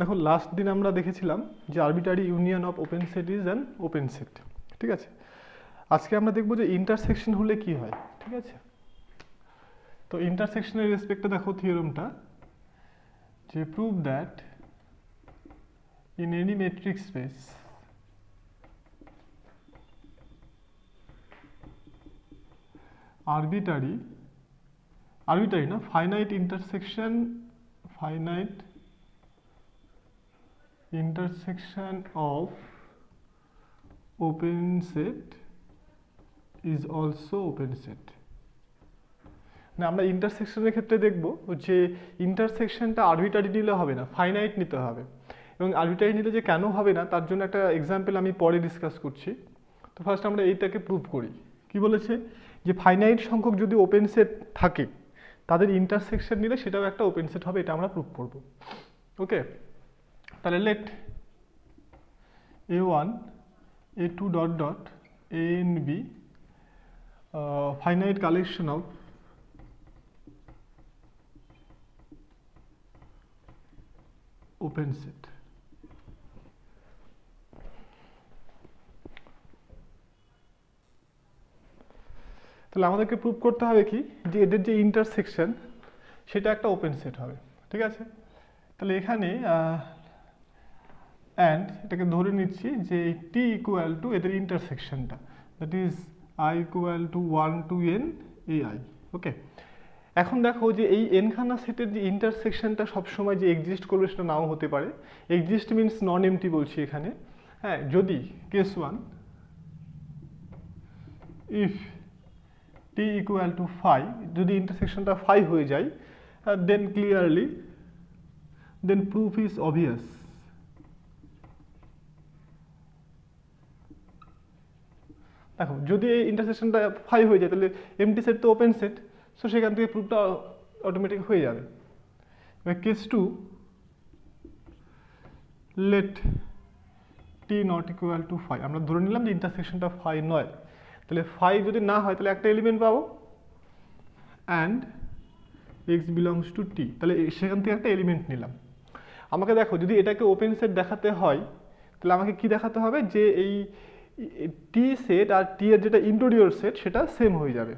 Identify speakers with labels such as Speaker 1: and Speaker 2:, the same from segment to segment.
Speaker 1: দেখো লাস্ট দিন আমরা দেখেছিলাম যে arbitrary union of open set is an open set ঠিক আছে? আজকে আমরা দেখব যে ইন্টারসেকশন হলে কি হয়, ঠিক আছে? তো ইন্টারসেকশনের রেসপেক্টে দেখো থিওরামটা যে prove that in any metric space arbitrary arbitrary না, finite intersection, finite intersection of open set is also open set. না, আমরা ইন্টারসেকশনের ক্ষেত্রে দেখব যে ইন্টারসেকশনটা আরবিটারি নিলে হবে না ফাইনাইট নিতে হবে। এবং আরবিটারি নিলে যে কেন হবে না, তার জন্য একটা এক্সাম্পল আমি পরে ডিসকাস করছি। তো ফার্স্ট আমরা এইটাকে প্রুভ করি। কি বলেছে? যে ফাইনাইট সংখ্যক যদি ওপেন সেট থাকে, তাদের ইন্টারসেকশন নিলে সেটাও একটা ওপেন সেট হবে, এটা আমরা প্রুভ করব। ওকে তাহলে let A one A two dot dot A N be finite collection of open set তাহলে আমাদেরকে প্রুভ করতে হবে কি? যে এদের যে ইন্টারসেকশন সেটা একটা ওপেন সেট হবে। ঠিক আছে? তাহলে এখানে অ্যান্ড এটাকে ধরে নিচ্ছি যে টি ইকুয়াল টু এদের ইন্টারসেকশনটা that is I equal to one two N A okay এখন দেখো যে এই এনখানা সেটের যে ইন্টারসেকশনটা সবসময় যে এক্সিস্ট করবে সেটা নাও হতে পারে। এক্সিস্ট মিনস নন এমটি বলছি এখানে। হ্যাঁ যদি case one if T equal to phi যদি ইন্টারসেকশনটা ফাইভ হয়ে যায় then clearly then proof is obvious দেখো, যদি এই ইন্টারসেকশনটা ফাইভ হয়ে যায়, তাহলে এমটি সেট তো ওপেন সেট সো সেখান থেকে প্রুফটা অটোমেটিক হয়ে যাবে। এবার case two let T not equal to phi আমরা ধরে নিলাম যে ইন্টারসেকশনটা ফাইভ নয়, তাহলে ফাইভ যদি না হয়, তাহলে একটা এলিমেন্ট পাবো and X belongs to T তাহলে সেখান থেকে একটা এলিমেন্ট নিলাম। আমাকে দেখো, যদি এটাকে ওপেন সেট দেখাতে হয়, তাহলে আমাকে কি দেখাতে হবে? যে এই টি সেট আর টি এর যেটা ইন্টোরিয়র সেট সেটা সেম হয়ে যাবে।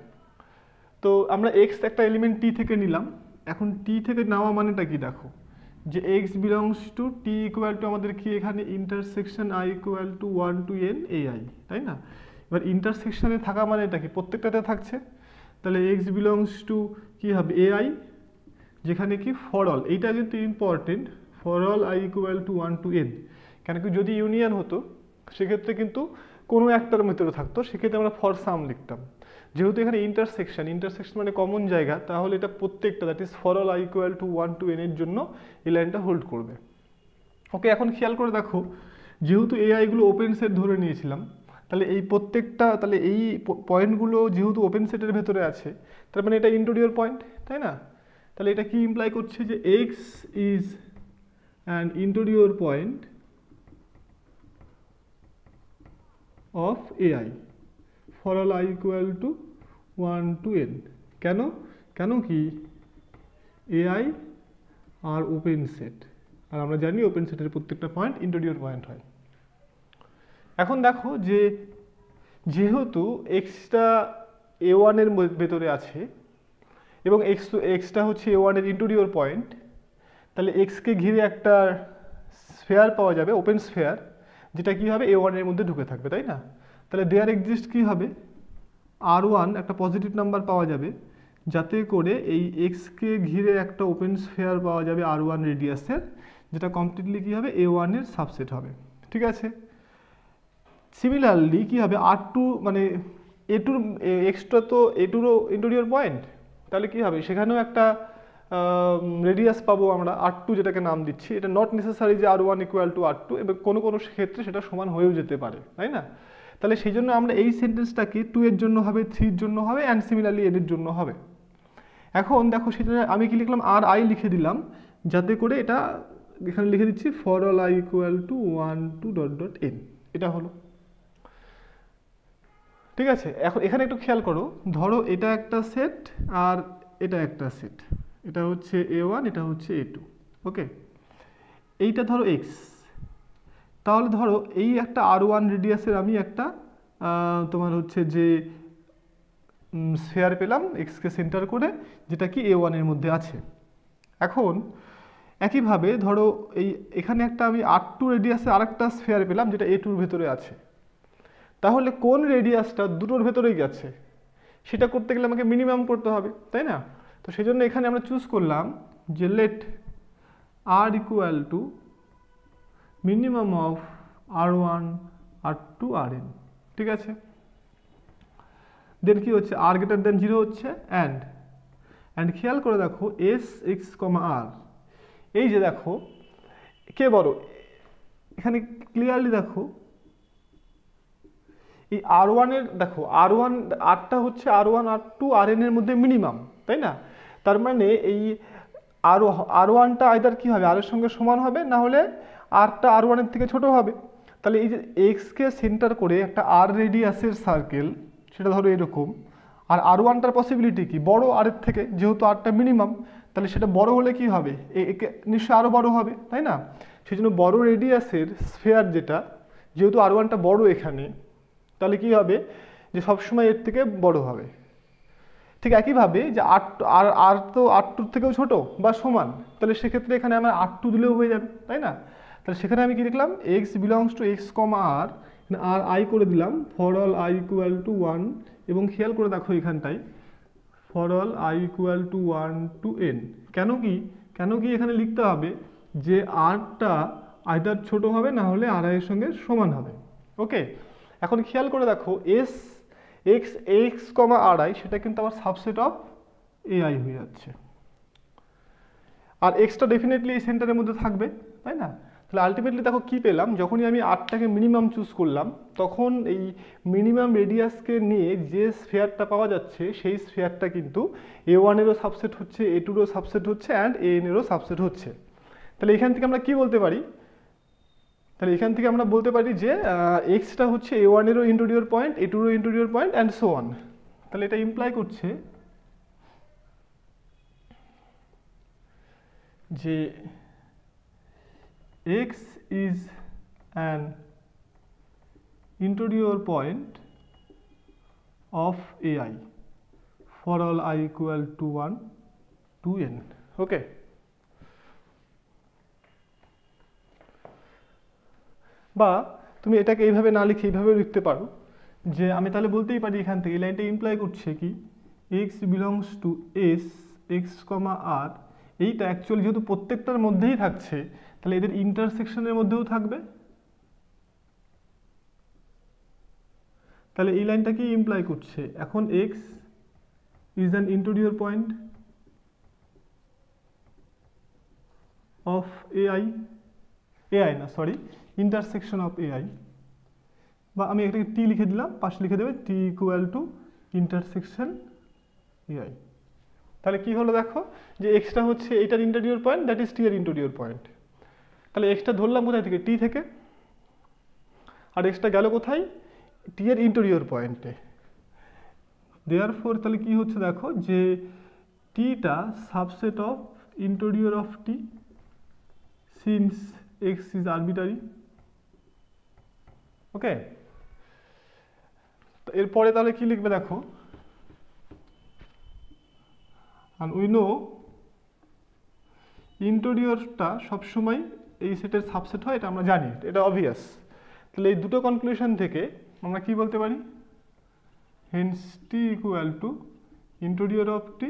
Speaker 1: তো আমরা এক্স একটা এলিমেন্ট টি থেকে নিলাম। এখন টি থেকে নেওয়া মানেটা কি দেখো? যে X belongs to T equal to আমাদের কি এখানে? Intersection I equal to one two N A I তাই না? এবার ইন্টারসেকশনে থাকা মানে এটা কি? প্রত্যেকটাতে থাকছে। তাহলে এক্স বিলংস টু কী হবে? এ আই যেখানে কি? ফর অল এইটা কিন্তু important for all I equal to one two N কেন কি? যদি ইউনিয়ন হতো, সেক্ষেত্রে কিন্তু কোনো একটার ভিতরে থাকতো, সেক্ষেত্রে আমরা ফর সাম লিখতাম। যেহেতু এখানে ইন্টারসেকশন ইন্টারসেকশন মানে কমন জায়গা, তাহলে এটা প্রত্যেকটা that is for all I equal to one two এনের জন্য এই লাইনটা হোল্ড করবে। ওকে এখন খেয়াল করে দেখো, যেহেতু এই আইগুলো ওপেন সেট ধরে নিয়েছিলাম, তাহলে এই প্রত্যেকটা, তাহলে এই পয়েন্টগুলো যেহেতু ওপেন সেটের ভেতরে আছে, তার মানে এটা ইন্টোরিয়র পয়েন্ট তাই না? তাহলে এটা কি ইমপ্লাই করছে যে X is an interior point of A I for all I equal to one two N কেন? কেন কি? A I are open set আর আমরা জানি ওপেন সেটের প্রত্যেকটা পয়েন্ট ইন্টোরিয়র পয়েন্ট হয়। এখন দেখো যে যেহেতু এক্সটা এ ওয়ানের ভেতরে আছে এবং এক্স এক্সটা হচ্ছে এ ওয়ানের ইন্টোরিয়র পয়েন্ট তাহলে এক্সকে ঘিরে একটা স্ফেয়ার পাওয়া যাবে ওপেন স্ফেয়ার যেটা কি হবে? এ ওয়ানের মধ্যে ঢুকে থাকবে, তাই না? তাহলে দেয়ার এক্সিস্ট কি হবে? আর ওয়ান একটা পজিটিভ নাম্বার পাওয়া যাবে, যাতে করে এই এক্সকে ঘিরে একটা ওপেন স্ফেয়ার পাওয়া যাবে আর ওয়ান রেডিয়াসের যেটা কমপ্লিটলি কী হবে? এ ওয়ানের সাবসেট হবে, ঠিক আছে? সিমিলারলি কী হবে? আর টু মানে এ টুর এক্সট্রা তো এ টুরও ইন্টোরিয়র পয়েন্ট তাহলে কী হবে? সেখানেও একটা রেডিয়াস পাবো আমরা আর টু যেটাকে নাম দিচ্ছি। এটা নট নেসেসারি যে R one equal to R two এবং কোনো কোনো ক্ষেত্রে সেটা সমান হয়েও যেতে পারে, তাই না? তাহলে সেই জন্য আমরা এই সেন্টেন্সটাকে টু এর জন্য হবে থ্রির জন্য হবে অ্যান্ড সিমিলারলি এর জন্য হবে। এখন দেখো সেটা আমি কি লিখলাম? আর আই লিখে দিলাম, যাতে করে এটা এখানে লিখে দিচ্ছি for all I equal to one two dot dot N এটা হলো। ঠিক আছে? এখন এখানে একটু খেয়াল করো। ধরো এটা একটা সেট আর এটা একটা সেট এটা হচ্ছে এ ওয়ান এটা হচ্ছে এ টু ওকে এইটা ধরো এক্স তাহলে ধরো এই একটা আর ওয়ান রেডিয়াসের আমি একটা তোমার হচ্ছে যে স্ফেয়ার পেলাম এক্সকে সেন্টার করে, যেটা কি এ ওয়ানের মধ্যে আছে। এখন, একইভাবে ধরো এই, এখানে একটা আমি আর টু রেডিয়াসে আরেকটা স্ফেয়ার পেলাম যেটা এ টুর ভেতরে আছে। তাহলে কোন রেডিয়াসটা দুটোর ভেতরেই গেছে? সেটা করতে গেলে আমাকে মিনিমাম করতে হবে, তাই না? তো সেই জন্য এখানে আমরা চুজ করলাম যে let R equal to minimum of R one R two R N ঠিক আছে? দেন কি হচ্ছে? আর গ্রেটার দেন জিরো হচ্ছে অ্যান্ড অ্যান্ড খেয়াল করে দেখো এস এক্স কমা আর এই যে দেখো, কে বড় এখানে ক্লিয়ারলি দেখো, এই আর ওয়ানের দেখো আর ওয়ান আরটা হচ্ছে R one R two R N এর মধ্যে মিনিমাম তাই না? তার মানে এই আর আর ওয়ানটা আইদার কী হবে, আরের সঙ্গে সমান হবে, না হলে আরটা আর ওয়ানের থেকে ছোট হবে? তাহলে এই যে এক্সকে সেন্টার করে একটা আর রেডিয়াসের সার্কেল সেটা ধরো এরকম, আর আর ওয়ানটার পসিবিলিটি কি? বড় আরের থেকে, যেহেতু আরটা মিনিমাম তাহলে সেটা বড় হলে কি হবে? একে নিশ্চয়ই আরও বড় হবে, তাই না? সেই জন্য বড় রেডিয়াসের স্ফেয়ার যেটা, যেহেতু আর ওয়ানটা বড় এখানে, তাহলে কি হবে? যে সবসময় এর থেকে বড় হবে। ঠিক একইভাবে যে আর আর আর তো আর টুর থেকেও ছোট বা সমান, তাহলে সেক্ষেত্রে এখানে আমার আর টু দিলেও হয়ে যাবে, তাই না? তাহলে সেখানে আমি কি লিখলাম? X belongs to X comma R R I করে দিলাম for all I equal to one এবং খেয়াল করে দেখো এখানটায় for all I equal to one two N কেন কি? কেন কি এখানে লিখতে হবে যে আরটা আইদার ছোট হবে না হলে আর এর সঙ্গে সমান হবে ওকে এখন খেয়াল করে দেখো S X X comma R I সেটা কিন্তু আমার সাবসেট অফ এ আই হয়ে যাচ্ছে। আর এক্সটা ডেফিনেটলি এই সেন্টারের মধ্যে থাকবে, তাই না? তাহলে আলটিমেটলি দেখো কি পেলাম? যখনই আমি আটটাকে মিনিমাম চুজ করলাম, তখন এই মিনিমাম রেডিয়াসকে নিয়ে যে স্ফেয়ারটা পাওয়া যাচ্ছে, সেই স্ফেয়ারটা কিন্তু এ ওয়ানেরও সাবসেট হচ্ছে এ টুরও সাবসেট হচ্ছে অ্যান্ড এ এনেরও সাবসেট হচ্ছে। তাহলে এখান থেকে আমরা কি বলতে পারি? তাহলে এখান থেকে আমরা বলতে পারি যে এক্সটা হচ্ছে এ ওয়ানেরও interior point A টুরও interior point and so on তাহলে এটা ইমপ্লাই করছে যে x is an interior point of ai for all i equal to 1 to n. Okay? বা তুমি এটাকে এইভাবে না লিখে এইভাবে লিখতে পারো, যে আমি তাহলে বলতেই পারি এখান থেকে, এই লাইনটা ইমপ্লাই করছে কি X belongs to S X comma R এইটা অ্যাকচুয়ালি যেহেতু প্রত্যেকটার মধ্যেই থাকছে, তাহলে এদের ইন্টারসেকশনের মধ্যেও থাকবে। তাহলে এই লাইনটা কি ইমপ্লাই করছে? এখন X is an interior point of A I A I না sorry intersection of A I বা আমি এটাকে টি লিখে দিলাম, পাশে লিখে দেবে T equal to intersection A I তাহলে কি হলো দেখো? যে এক্সটা হচ্ছে এইটার interior point that is T এর ইন্টারিয়র পয়েন্ট তাহলে এক্সটা ধরলাম কোথায় থেকে? টি থেকে। আর এক্সটা গেল কোথায়? টি এর ইন্টেরিয়র পয়েন্টে দেয়ার ফোর তাহলে কি হচ্ছে দেখো? যে টিটা subset of interior of T since X is arbitrary okay? এরপরে তাহলে কি লিখবে দেখো? আর উই নো সবসময় এই সেটের সাবসেট হয়, এটা আমরা জানি, এটা অবভিয়াস তাহলে এই দুটো কনক্লুশন থেকে আমরা কি বলতে পারি? Hence T equal to interior of T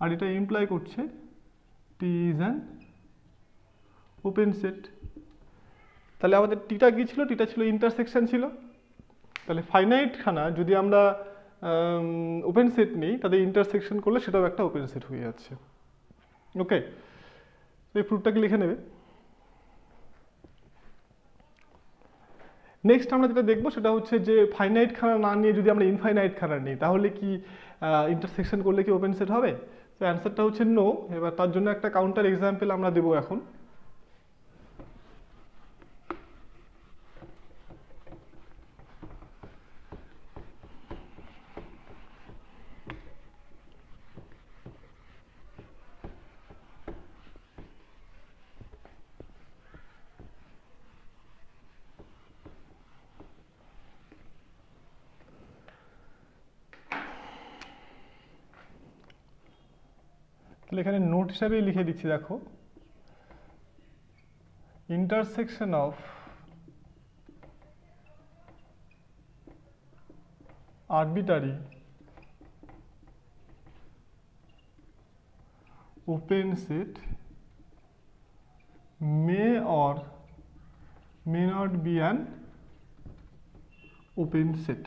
Speaker 1: আর এটা ইমপ্লাই করছে T is an open set তাহলে আমাদের টিটা কী ছিল? টিটা ছিল ইন্টারসেকশন ছিল। তাহলে ফাইনাইট খানা যদি আমরা ওপেন সেট নিই তাদের ইন্টারসেকশন করলে সেটাও একটা ওপেন সেট হয়ে যাচ্ছে। ওকে এই প্রুফটাকে লিখে নেবে? নেক্সট আমরা যেটা দেখব সেটা হচ্ছে যে ফাইনাইট খানা না নিয়ে যদি আমরা ইনফাইনাইট খানা নিই, তাহলে কি ইন্টারসেকশন করলে কি ওপেন সেট হবে? তো অ্যান্সারটা হচ্ছে নো এবার তার জন্য একটা কাউন্টার এক্সাম্পল আমরা দেবো এখন। তাহলে এখানে নোট হিসাবে লিখে দিচ্ছি দেখো intersection of arbitrary open set may or may not be an open set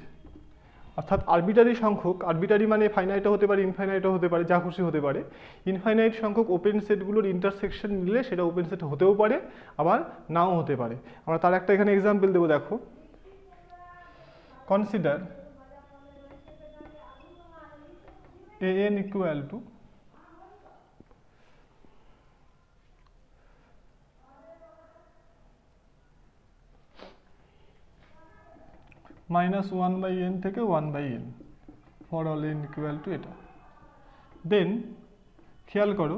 Speaker 1: অর্থাৎ আরবিটারি সংখ্যক আরবিটারি মানে ফাইনাইটও হতে পারে ইনফাইনাইটও হতে পারে, যা খুশি হতে পারে। ইনফাইনাইট সংখ্যক ওপেন সেটগুলোর ইন্টারসেকশন নিলে সেটা ওপেন সেট হতেও পারে, আবার নাও হতে পারে। আমরা তার একটা এখানে এক্সাম্পল দেবো, দেখো। Consider A an equal to minus one by N থেকে one by N for all N equal to এটা দেন খেয়াল করো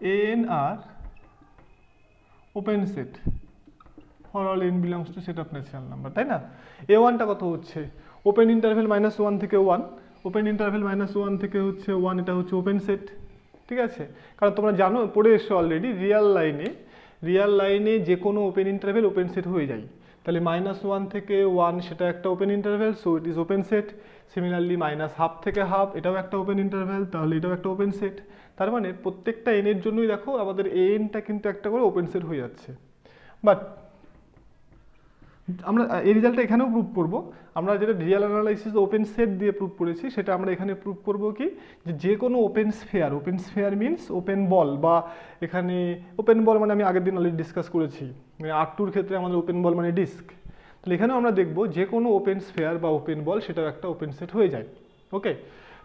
Speaker 1: N are open set for all N belongs to set of natural number তাই না? A ওয়ানটা কত হচ্ছে? Open interval minus one থেকে one open interval minus one থেকে হচ্ছে ওয়ান এটা হচ্ছে ওপেন সেট ঠিক আছে? কারণ তোমরা জানো, পড়ে এসছো অলরেডি রিয়াল লাইনে রিয়াল লাইনে যে কোনো ওপেন ইন্টারভেল ওপেন সেট হয়ে যায়। তাহলে মাইনাস ওয়ান থেকে ওয়ান সেটা একটা open interval so it is open set similarly minus half থেকে হাফ এটাও একটা ওপেন ইন্টারভেল তাহলে এটাও একটা ওপেন সেট তার মানে প্রত্যেকটা এনের জন্যই দেখো, আমাদের এ এনটা কিন্তু একটা করে ওপেন সেট হয়ে যাচ্ছে। বাট আমরা এই রেজাল্টটা এখানেও প্রুভ করব। আমরা যেটা রিয়াল অ্যানালাইসিস ওপেন সেট দিয়ে প্রুভ করেছি, সেটা আমরা এখানে প্রুভ করব কি? যে যে কোনো open sphere open sphere means open ball বা এখানে ওপেন বল মানে আমি আগের দিন অলরেডি ডিসকাস করেছি। মানে টুর ক্ষেত্রে আমাদের ওপেন বল মানে ডিস্ক তাহলে এখানেও আমরা দেখব যে কোনো ওপেন স্ফেয়ার বা ওপেন বল সেটাও একটা ওপেন সেট হয়ে যায়। ওকে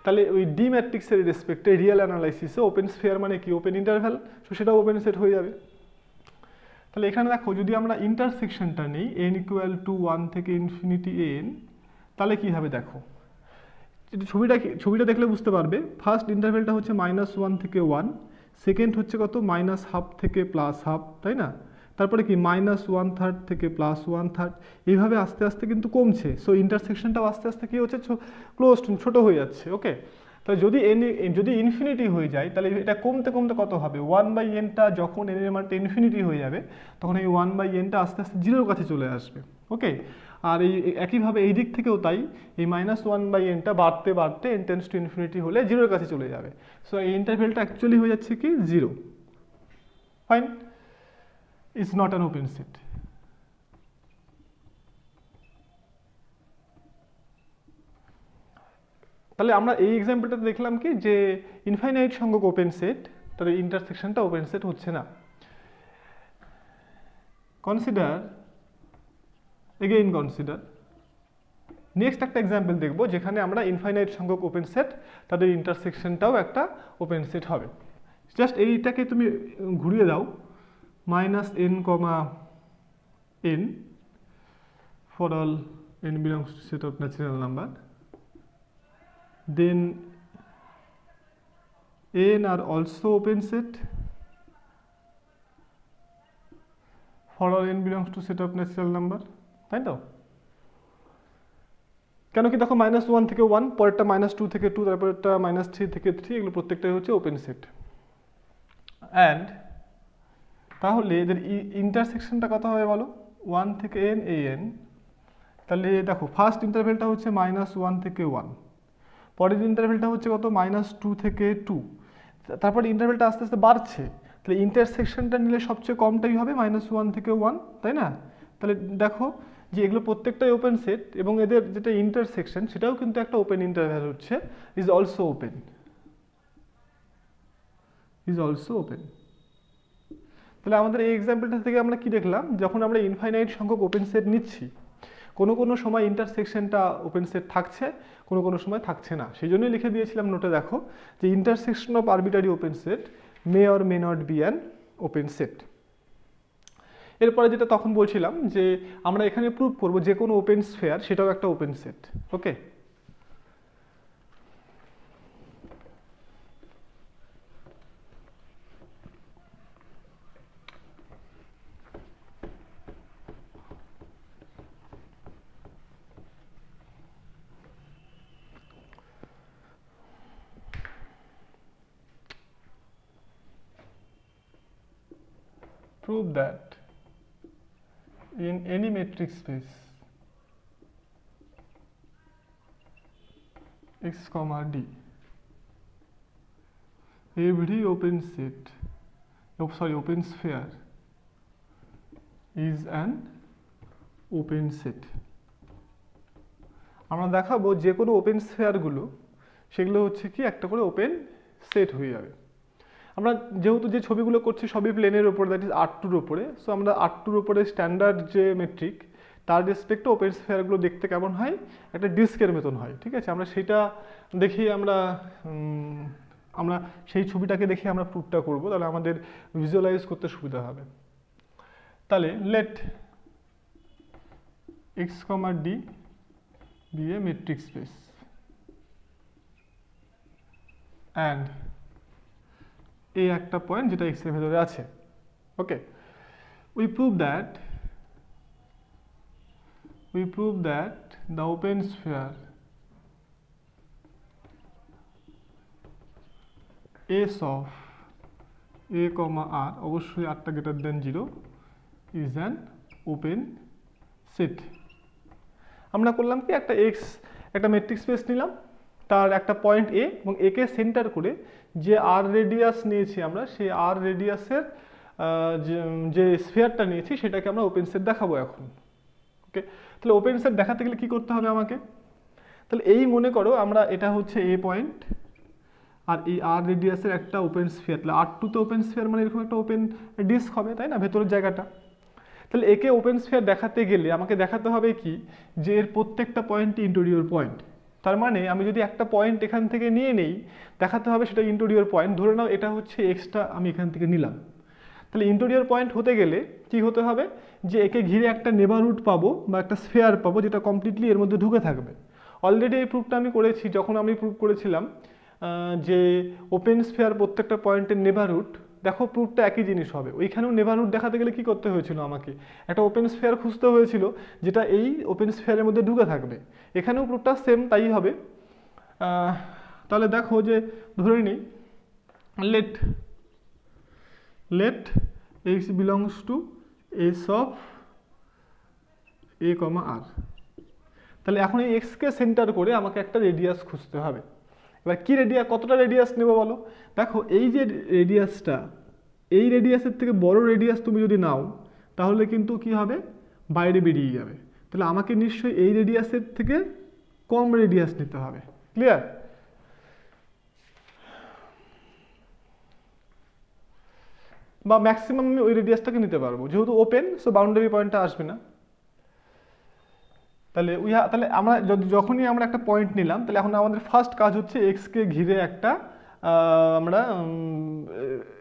Speaker 1: তাহলে ওই ডি ম্যাট্রিক্সের রেসপেক্টে রিয়েল অ্যানালাইসিসে ওপেন স্ফেয়ার মানে কি? ওপেন ইন্টারভ্যাল সো সেটাও ওপেন সেট হয়ে যাবে। তাহলে এখানে দেখো, যদি আমরা ইন্টারসেকশনটা নিই এন ইকুয়াল টু ওয়ান থেকে ইনফিনিটি এন তাহলে কী হবে দেখো? ছবিটা ছবিটা দেখলে বুঝতে পারবে ফার্স্ট ইন্টারভেলটা হচ্ছে মাইনাস ওয়ান থেকে ওয়ান সেকেন্ড হচ্ছে কত? মাইনাস হাফ থেকে প্লাস হাফ তাই না? তারপরে কি? মাইনাস ওয়ান থার্ড থেকে প্লাস ওয়ান থার্ড এইভাবে আস্তে আস্তে কিন্তু কমছে। সো ইন্টারসেকশনটাও আস্তে আস্তে কী হচ্ছে? ক্লোজ ছোটো হয়ে যাচ্ছে ওকে তাহলে যদি এন যদি ইনফিনিটি হয়ে যায়, তাহলে এটা কমতে কমতে কত হবে? ওয়ান বাই এনটা যখন এনের মানটা ইনফিনিটি হয়ে যাবে, তখন এই ওয়ান বাই এনটা আস্তে আস্তে জিরোর কাছে চলে আসবে ওকে আর এই একইভাবে এই দিক থেকেও তাই, এই মাইনাস ওয়ান বাই এনটা বাড়তে বাড়তে এন টেন্স টু ইনফিনিটি হলে জিরোর কাছে চলে যাবে। সো এই ইন্টারভেলটা অ্যাকচুয়ালি হয়ে যাচ্ছে কি? Zero fine is not an open set তাহলে আমরা এই এক্সাম্পলটাতে দেখলাম কি? যে ইনফাইনাইট সংখ্যক ওপেন সেট তাদের ইন্টারসেকশনটা ওপেন সেট হচ্ছে না। কনসিডার এগেইন কনসিডার নেক্সট একটা এক্সাম্পল দেখব, যেখানে আমরা ইনফাইনাইট সংখ্যক ওপেন সেট তাদের ইন্টারসেকশনটাও একটা ওপেন সেট হবে। জাস্ট এইটাকে তুমি ঘুরিয়ে দাও minus N comma N for all N belongs set of natural number then are also open set. For all n belongs to set of natural number. তাই তো? কেন কি দেখো মাইনাস ওয়ান থেকে ওয়ান পরেরটা মাইনাস টু থেকে two তারপরেরটা minus three থেকে থ্রি এগুলো প্রত্যেকটাই হচ্ছে ওপেন সেট অ্যান্ড তাহলে এদের ইন্টারসেকশনটা কত হবে বলো? ওয়ান থেকে এন এ এন তাহলে দেখো ফার্স্ট ইন্টারভেলটা হচ্ছে মাইনাস ওয়ান থেকে ওয়ান পরের ইন্টারভেলটা হচ্ছে কত? মাইনাস টু থেকে টু তারপরে ইন্টারভেলটা আস্তে আস্তে বাড়ছে। তাহলে ইন্টারসেকশনটা নিলে সবচেয়ে কমটাই হবে মাইনাস ওয়ান থেকে ওয়ান তাই না? তাহলে দেখো যে এগুলো প্রত্যেকটাই ওপেন সেট এবং এদের যেটা ইন্টারসেকশন সেটাও কিন্তু একটা ওপেন ইন্টারভ্যাল হচ্ছে is also open is also open তাহলে আমাদের এই এক্সাম্পলটা থেকে আমরা কি দেখলাম? যখন আমরা ইনফাইনাইট সংখ্যক ওপেন সেট নিচ্ছি, কোনো কোনো সময় ইন্টারসেকশনটা ওপেন সেট থাকছে কোনো কোনো সময় থাকছে না। সেই জন্যই লিখে দিয়েছিলাম নোটে দেখো যে intersection of arbitrary open set may or may not be an open set এরপরে যেটা তখন বলছিলাম যে আমরা এখানে প্রুভ করব যে কোনো ওপেন স্ফেয়ার সেটাও একটা open set okay prove that in any metric space x comma d every open set oh, sorry open sphere is an open set আমরা দেখাবো যে কোনো ওপেন স্ফেয়ারগুলো সেগুলো হচ্ছে কি একটা করে ওপেন সেট হয়ে যাবে আমরা যেহেতু যে ছবিগুলো করছি সবই প্লেনের ওপরে দ্যাট ইজ আর টুর ওপরে সো আমরা আর টুর ওপরে স্ট্যান্ডার্ড যে মেট্রিক তার রেসপেক্টে ওপেন স্ফেয়ারগুলো দেখতে কেমন হয়? একটা ডিস্কের মতন হয়, ঠিক আছে? আমরা সেটা দেখেই আমরা আমরা সেই ছবিটাকে দেখে আমরা প্রুফটা করব, তাহলে আমাদের ভিজুয়ালাইজ করতে সুবিধা হবে। তাহলে লেট এক্স কমার D be a metric space and এই একটা পয়েন্ট যেটা এক্সের ভেতরে আছে। Okay we prove that we prove that the open sphere S of A comma R অবশ্যই আটটা greater than zero is an open set আমরা করলাম কি? একটা এক্স একটা মেট্রিক স্পেস নিলাম। তার একটা পয়েন্ট এ এবং একে সেন্টার করে যে আর রেডিয়াস নিয়েছি আমরা, সেই আর রেডিয়াসের যে স্ফিয়ারটা নিয়েছি সেটাকে আমরা ওপেন সেট দেখাবো এখন। ওকে তাহলে ওপেন সেট দেখাতে গেলে কি করতে হবে আমাকে? তাহলে এই মনে করো আমরা এটা হচ্ছে এ পয়েন্ট আর এই আর রেডিয়াসের একটা ওপেন স্ফিয়ার তাহলে আর টু তো ওপেন স্ফিয়ার মানে এরকম একটা ওপেন ডিস্ক হবে, তাই না? ভেতরের জায়গাটা। তাহলে একে ওপেন স্ফিয়ার দেখাতে গেলে আমাকে দেখাতে হবে কি? যে এর প্রত্যেকটা পয়েন্ট ইন্টোরিয়র পয়েন্ট তার মানে আমি যদি একটা পয়েন্ট এখান থেকে নিয়ে নেই, দেখাতে হবে সেটা ইন্টোরিয়র পয়েন্ট ধরে নাও এটা হচ্ছে এক্সটা আমি এখান থেকে নিলাম। তাহলে ইন্টোরিয়র পয়েন্ট হতে গেলে কি হতে হবে? যে একে ঘিরে একটা নেবারহুড পাবো বা একটা স্ফেয়ার পাবো যেটা কমপ্লিটলি এর মধ্যে ঢুকে থাকবে। অলরেডি এই প্রুফটা আমি করেছি, যখন আমি প্রুফ করেছিলাম যে ওপেন স্ফেয়ার প্রত্যেকটা পয়েন্টের নেবারহুড দেখো প্রুফটা একই জিনিস হবে। ওইখানেও নেবারহুড দেখাতে গেলে কি করতে হয়েছিল আমাকে? একটা ওপেন স্ফেয়ার খুঁজতে হয়েছিল, যেটা এই ওপেন স্ফেয়ারের মধ্যে ঢুকে থাকবে। এখানেও প্রুফটা সেম তাই হবে। তাহলে দেখো যে, ধরে নিই let let x belongs to S of A comma R তাহলে এখন এই এক্সকে সেন্টার করে আমাকে একটা রেডিয়াস খুঁজতে হবে। এবার কী রেডিয়াস কতটা রেডিয়াস নেব বলো? দেখো, এই যে রেডিয়াসটা এই রেডিয়াসের থেকে বড় রেডিয়াস তুমি যদি নাও, তাহলে কিন্তু কি হবে? বাইরে বেরিয়ে যাবে। তাহলে আমাকে নিশ্চয়ই এই রেডিয়াসের থেকে কম রেডিয়াস নিতে হবে। ক্লিয়ার বা ম্যাক্সিমাম আমি ওই রেডিয়াসটাকে নিতে পারব। যেহেতু ওপেন সো বাউন্ডারি পয়েন্টটা আসবে না। তাহলে উই তাহলে আমরা যদি, যখনই আমরা একটা পয়েন্ট নিলাম, তাহলে এখন আমাদের ফার্স্ট কাজ হচ্ছে এক্সকে ঘিরে একটা আমরা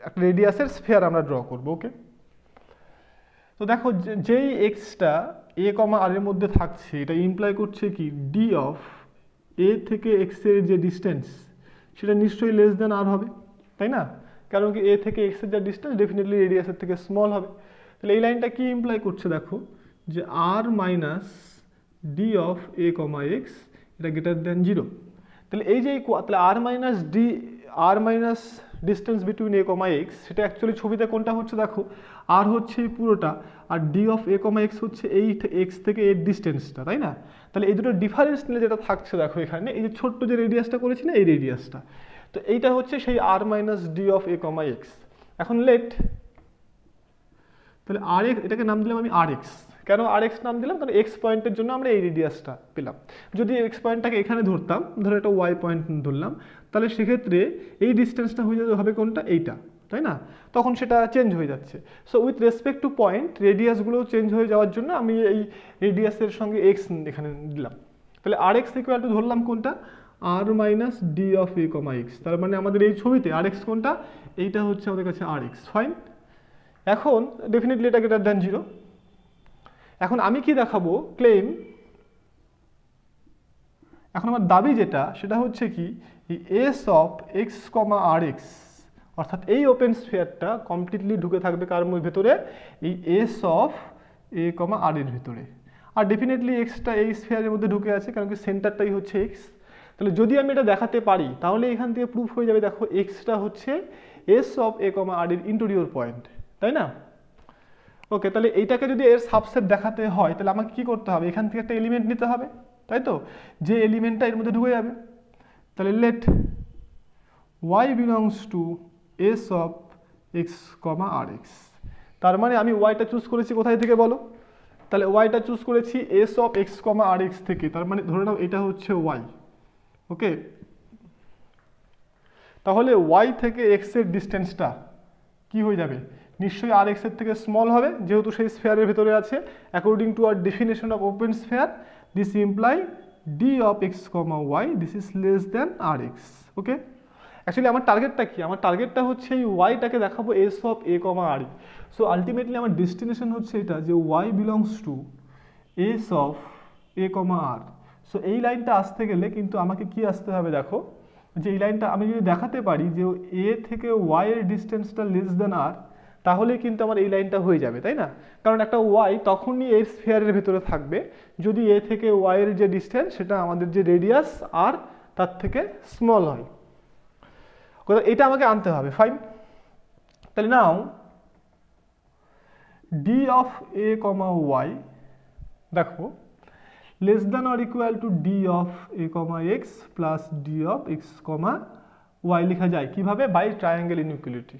Speaker 1: একটা রেডিয়াসের স্ফেয়ার আমরা ড্র করব ওকে তো দেখো যেই এক্সটা এ কমা আর এর মধ্যে থাকছে, এটা ইমপ্লাই করছে কি? ডি অফ এ থেকে এক্সের যে ডিস্টেন্স সেটা নিশ্চয়ই লেস দেন আর হবে, তাই না? কারণ কি এ থেকে এক্সের যা ডিস্টেন্স ডেফিনেটলি রেডিয়াসের থেকে স্মল হবে। তাহলে এই লাইনটা কি ইমপ্লাই করছে দেখো? যে R minus D of A comma X এটা গ্রেটার দেন জিরো তাহলে এই যে তাহলে R minus D R minus distance between A comma X সেটা অ্যাকচুয়ালি ছবিতে কোনটা হচ্ছে দেখো? আর হচ্ছে এই পুরোটা, R D of A comma X হচ্ছে এই এক্স থেকে এর ডিস্টেন্সটা তাই না? তাহলে এই দুটো ডিফারেন্স নিলে যেটা থাকছে দেখো এখানে, এই যে ছোট্ট যে রেডিয়াসটা করেছি না, এই রেডিয়াসটা তো এইটা হচ্ছে সেই R minus D of A comma X এখন লেট তাহলে আর এক্স এটাকে নাম দিলাম আমি আর এক্স কেন আর এক্স নাম দিলাম? কারণ এক্স পয়েন্টের জন্য আমরা এই রেডিয়াসটা পেলাম। যদি এক্স পয়েন্টটাকে এখানে ধরতাম, ধরো একটা ওয়াই পয়েন্ট ধরলাম, তাহলে সেক্ষেত্রে এই ডিস্টেন্সটা হয়ে যাবে হবে কোনটা? এইটা, তাই না? তখন সেটা চেঞ্জ হয়ে যাচ্ছে। So with respect to point রেডিয়াসগুলো change হয়ে যাওয়ার জন্য আমি এই রেডিয়াসের সঙ্গে এক্স এখানে দিলাম। তাহলে আর এক্স ইকুয়াল টু ধরলাম কোনটা? R minus D of A comma X তার মানে আমাদের এই ছবিতে আর এক্স কোনটা? এইটা হচ্ছে আমাদের কাছে আর এক্স ফাইন এখন ডেফিনেটলি এটা গ্রেটার দ্যান জিরো এখন আমি কি দেখাবো? ক্লেম এখন আমার দাবি যেটা, সেটা হচ্ছে কি S of X comma R X অর্থাৎ এই ওপেন স্ফিয়ারটা কমপ্লিটলি ঢুকে থাকবে কার ভেতরে? এই S of A comma r এর ভেতরে। আর ডেফিনেটলি এক্সটা এই স্ফিয়ারের মধ্যে ঢুকে আছে, কারণ কি সেন্টারটাই হচ্ছে এক্স তাহলে যদি আমি এটা দেখাতে পারি, তাহলে এখান থেকে প্রুফ হয়ে যাবে, দেখো এক্সটা হচ্ছে s of A comma r এর ইন্টোরিয়র পয়েন্ট তাই না? ওকে তাহলে এইটাকে যদি এর সাবসেট দেখাতে হয়, তাহলে আমাকে কি করতে হবে? এখান থেকে একটা এলিমেন্ট নিতে হবে, তাই তো? যে এলিমেন্টটা এর মধ্যে ঢুকে যাবে, তাহলে let Y belongs to S of X comma R X তার মানে আমি ওয়াইটা চুজ করেছি কোথায় থেকে বলো? তাহলে ওয়াইটা চুজ করেছি S of X comma R X থেকে। তার মানে ধরে নাও এটা হচ্ছে ওয়াই ওকে তাহলে ওয়াই থেকে এক্সের ডিস্টেন্সটা কি হয়ে যাবে? নিশ্চয়ই আর এক্সের থেকে স্মল হবে, যেহেতু সেই স্ফেয়ারের ভেতরে আছে। According to our definition of open sphere this imply D of X comma Y this is less than R X okay actually আমার টার্গেটটা কি? আমার টার্গেটটা হচ্ছে এই ওয়াইটাকে দেখাবো S of A comma R so ultimately আমার ডেস্টিনেশন হচ্ছে এটা যে Y belongs to S of A comma R so এই লাইনটা আসতে গেলে কিন্তু আমাকে কি আসতে হবে দেখো? যে এই লাইনটা আমি যদি দেখাতে পারি যে এ থেকে ওয়াই এর ডিস্টেন্সটা লেস দেন আর তাহলে কিন্তু আমার এই লাইনটা হয়ে যাবে, তাই না? কারণ একটা ওয়াই তখনই এই স্ফেয়ারের ভেতরে থাকবে, যদি এ থেকে ওয়াইয়ের যে ডিস্টেন্স সেটা আমাদের যে রেডিয়াস আর তার থেকে স্মল হয়। এটা আমাকে আনতে হবে ফাইন তাহলে now D of A comma Y দেখো less than or equal to D of A comma X plus D of X comma Y লেখা যায়। কীভাবে? By triangle inequality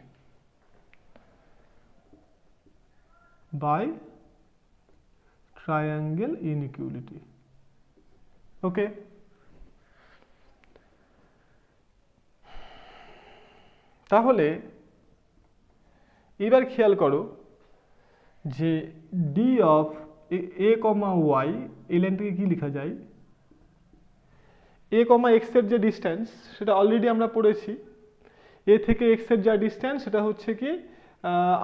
Speaker 1: by triangle inequality okay তাহলে এবার খেয়াল করো যে D of A comma Y এই লাইনটাকে কী লেখা যায়? এ কমা এক্সের যে ডিস্ট্যান্স সেটা অলরেডি আমরা পড়েছি। এ থেকে এক্সের যা ডিস্ট্যান্স সেটা হচ্ছে কি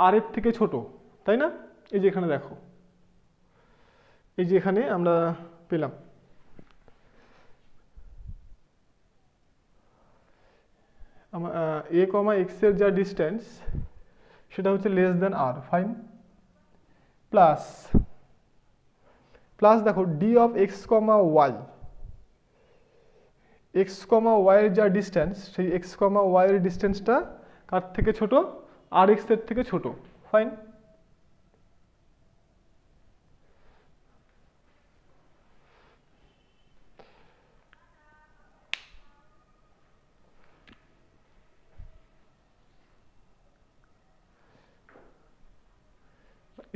Speaker 1: আর এর থেকে ছোট, তাই না? এই যে এখানে দেখো। এই যে এখানে আমরা পেলাম। এ কমা এক্সের যা ডিস্ট্যান্স সেটা হচ্ছে less than R fine plus plus দেখো D of X comma Y X comma ওয়াইয়ের যা ডিস্ট্যান্স সেই এক্স কমা ওয়াইয়ের ডিস্ট্যান্সটা কার থেকে ছোট? আর এক্সের থেকে ছোট ফাইন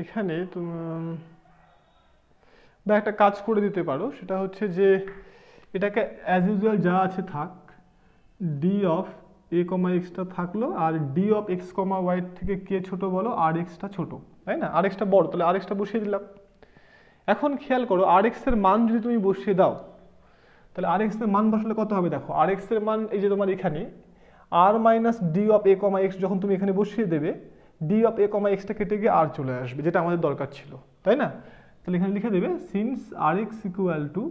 Speaker 1: এখানে বা একটা কাজ করে দিতে পারো। সেটা হচ্ছে যে, এটাকে অ্যাজ ইউজুয়াল যা আছে থাক ডি অফ এ কমা এক্সটা থাকল, আর D of X comma Y থেকে কে ছোট বলো? আর এক্সটা ছোট, তাই না? আর এক্সটা বড়, তাহলে আর এক্সটা বসিয়ে দিলাম। এখন খেয়াল করো আর এক্সের মান যদি তুমি বসিয়ে দাও, তাহলে আর এক্সের মান বসালে কত হবে দেখো? আর এক্সের মান এই যে তোমার এখানে R minus D of A comma X যখন তুমি এখানে বসিয়ে দেবে ডি অফ এ কমা এক্সটা কেটে গিয়ে আর চলে আসবে, যেটা আমাদের দরকার ছিল, তাই না? তাহলে এখানে লিখে দেবে since r x equal to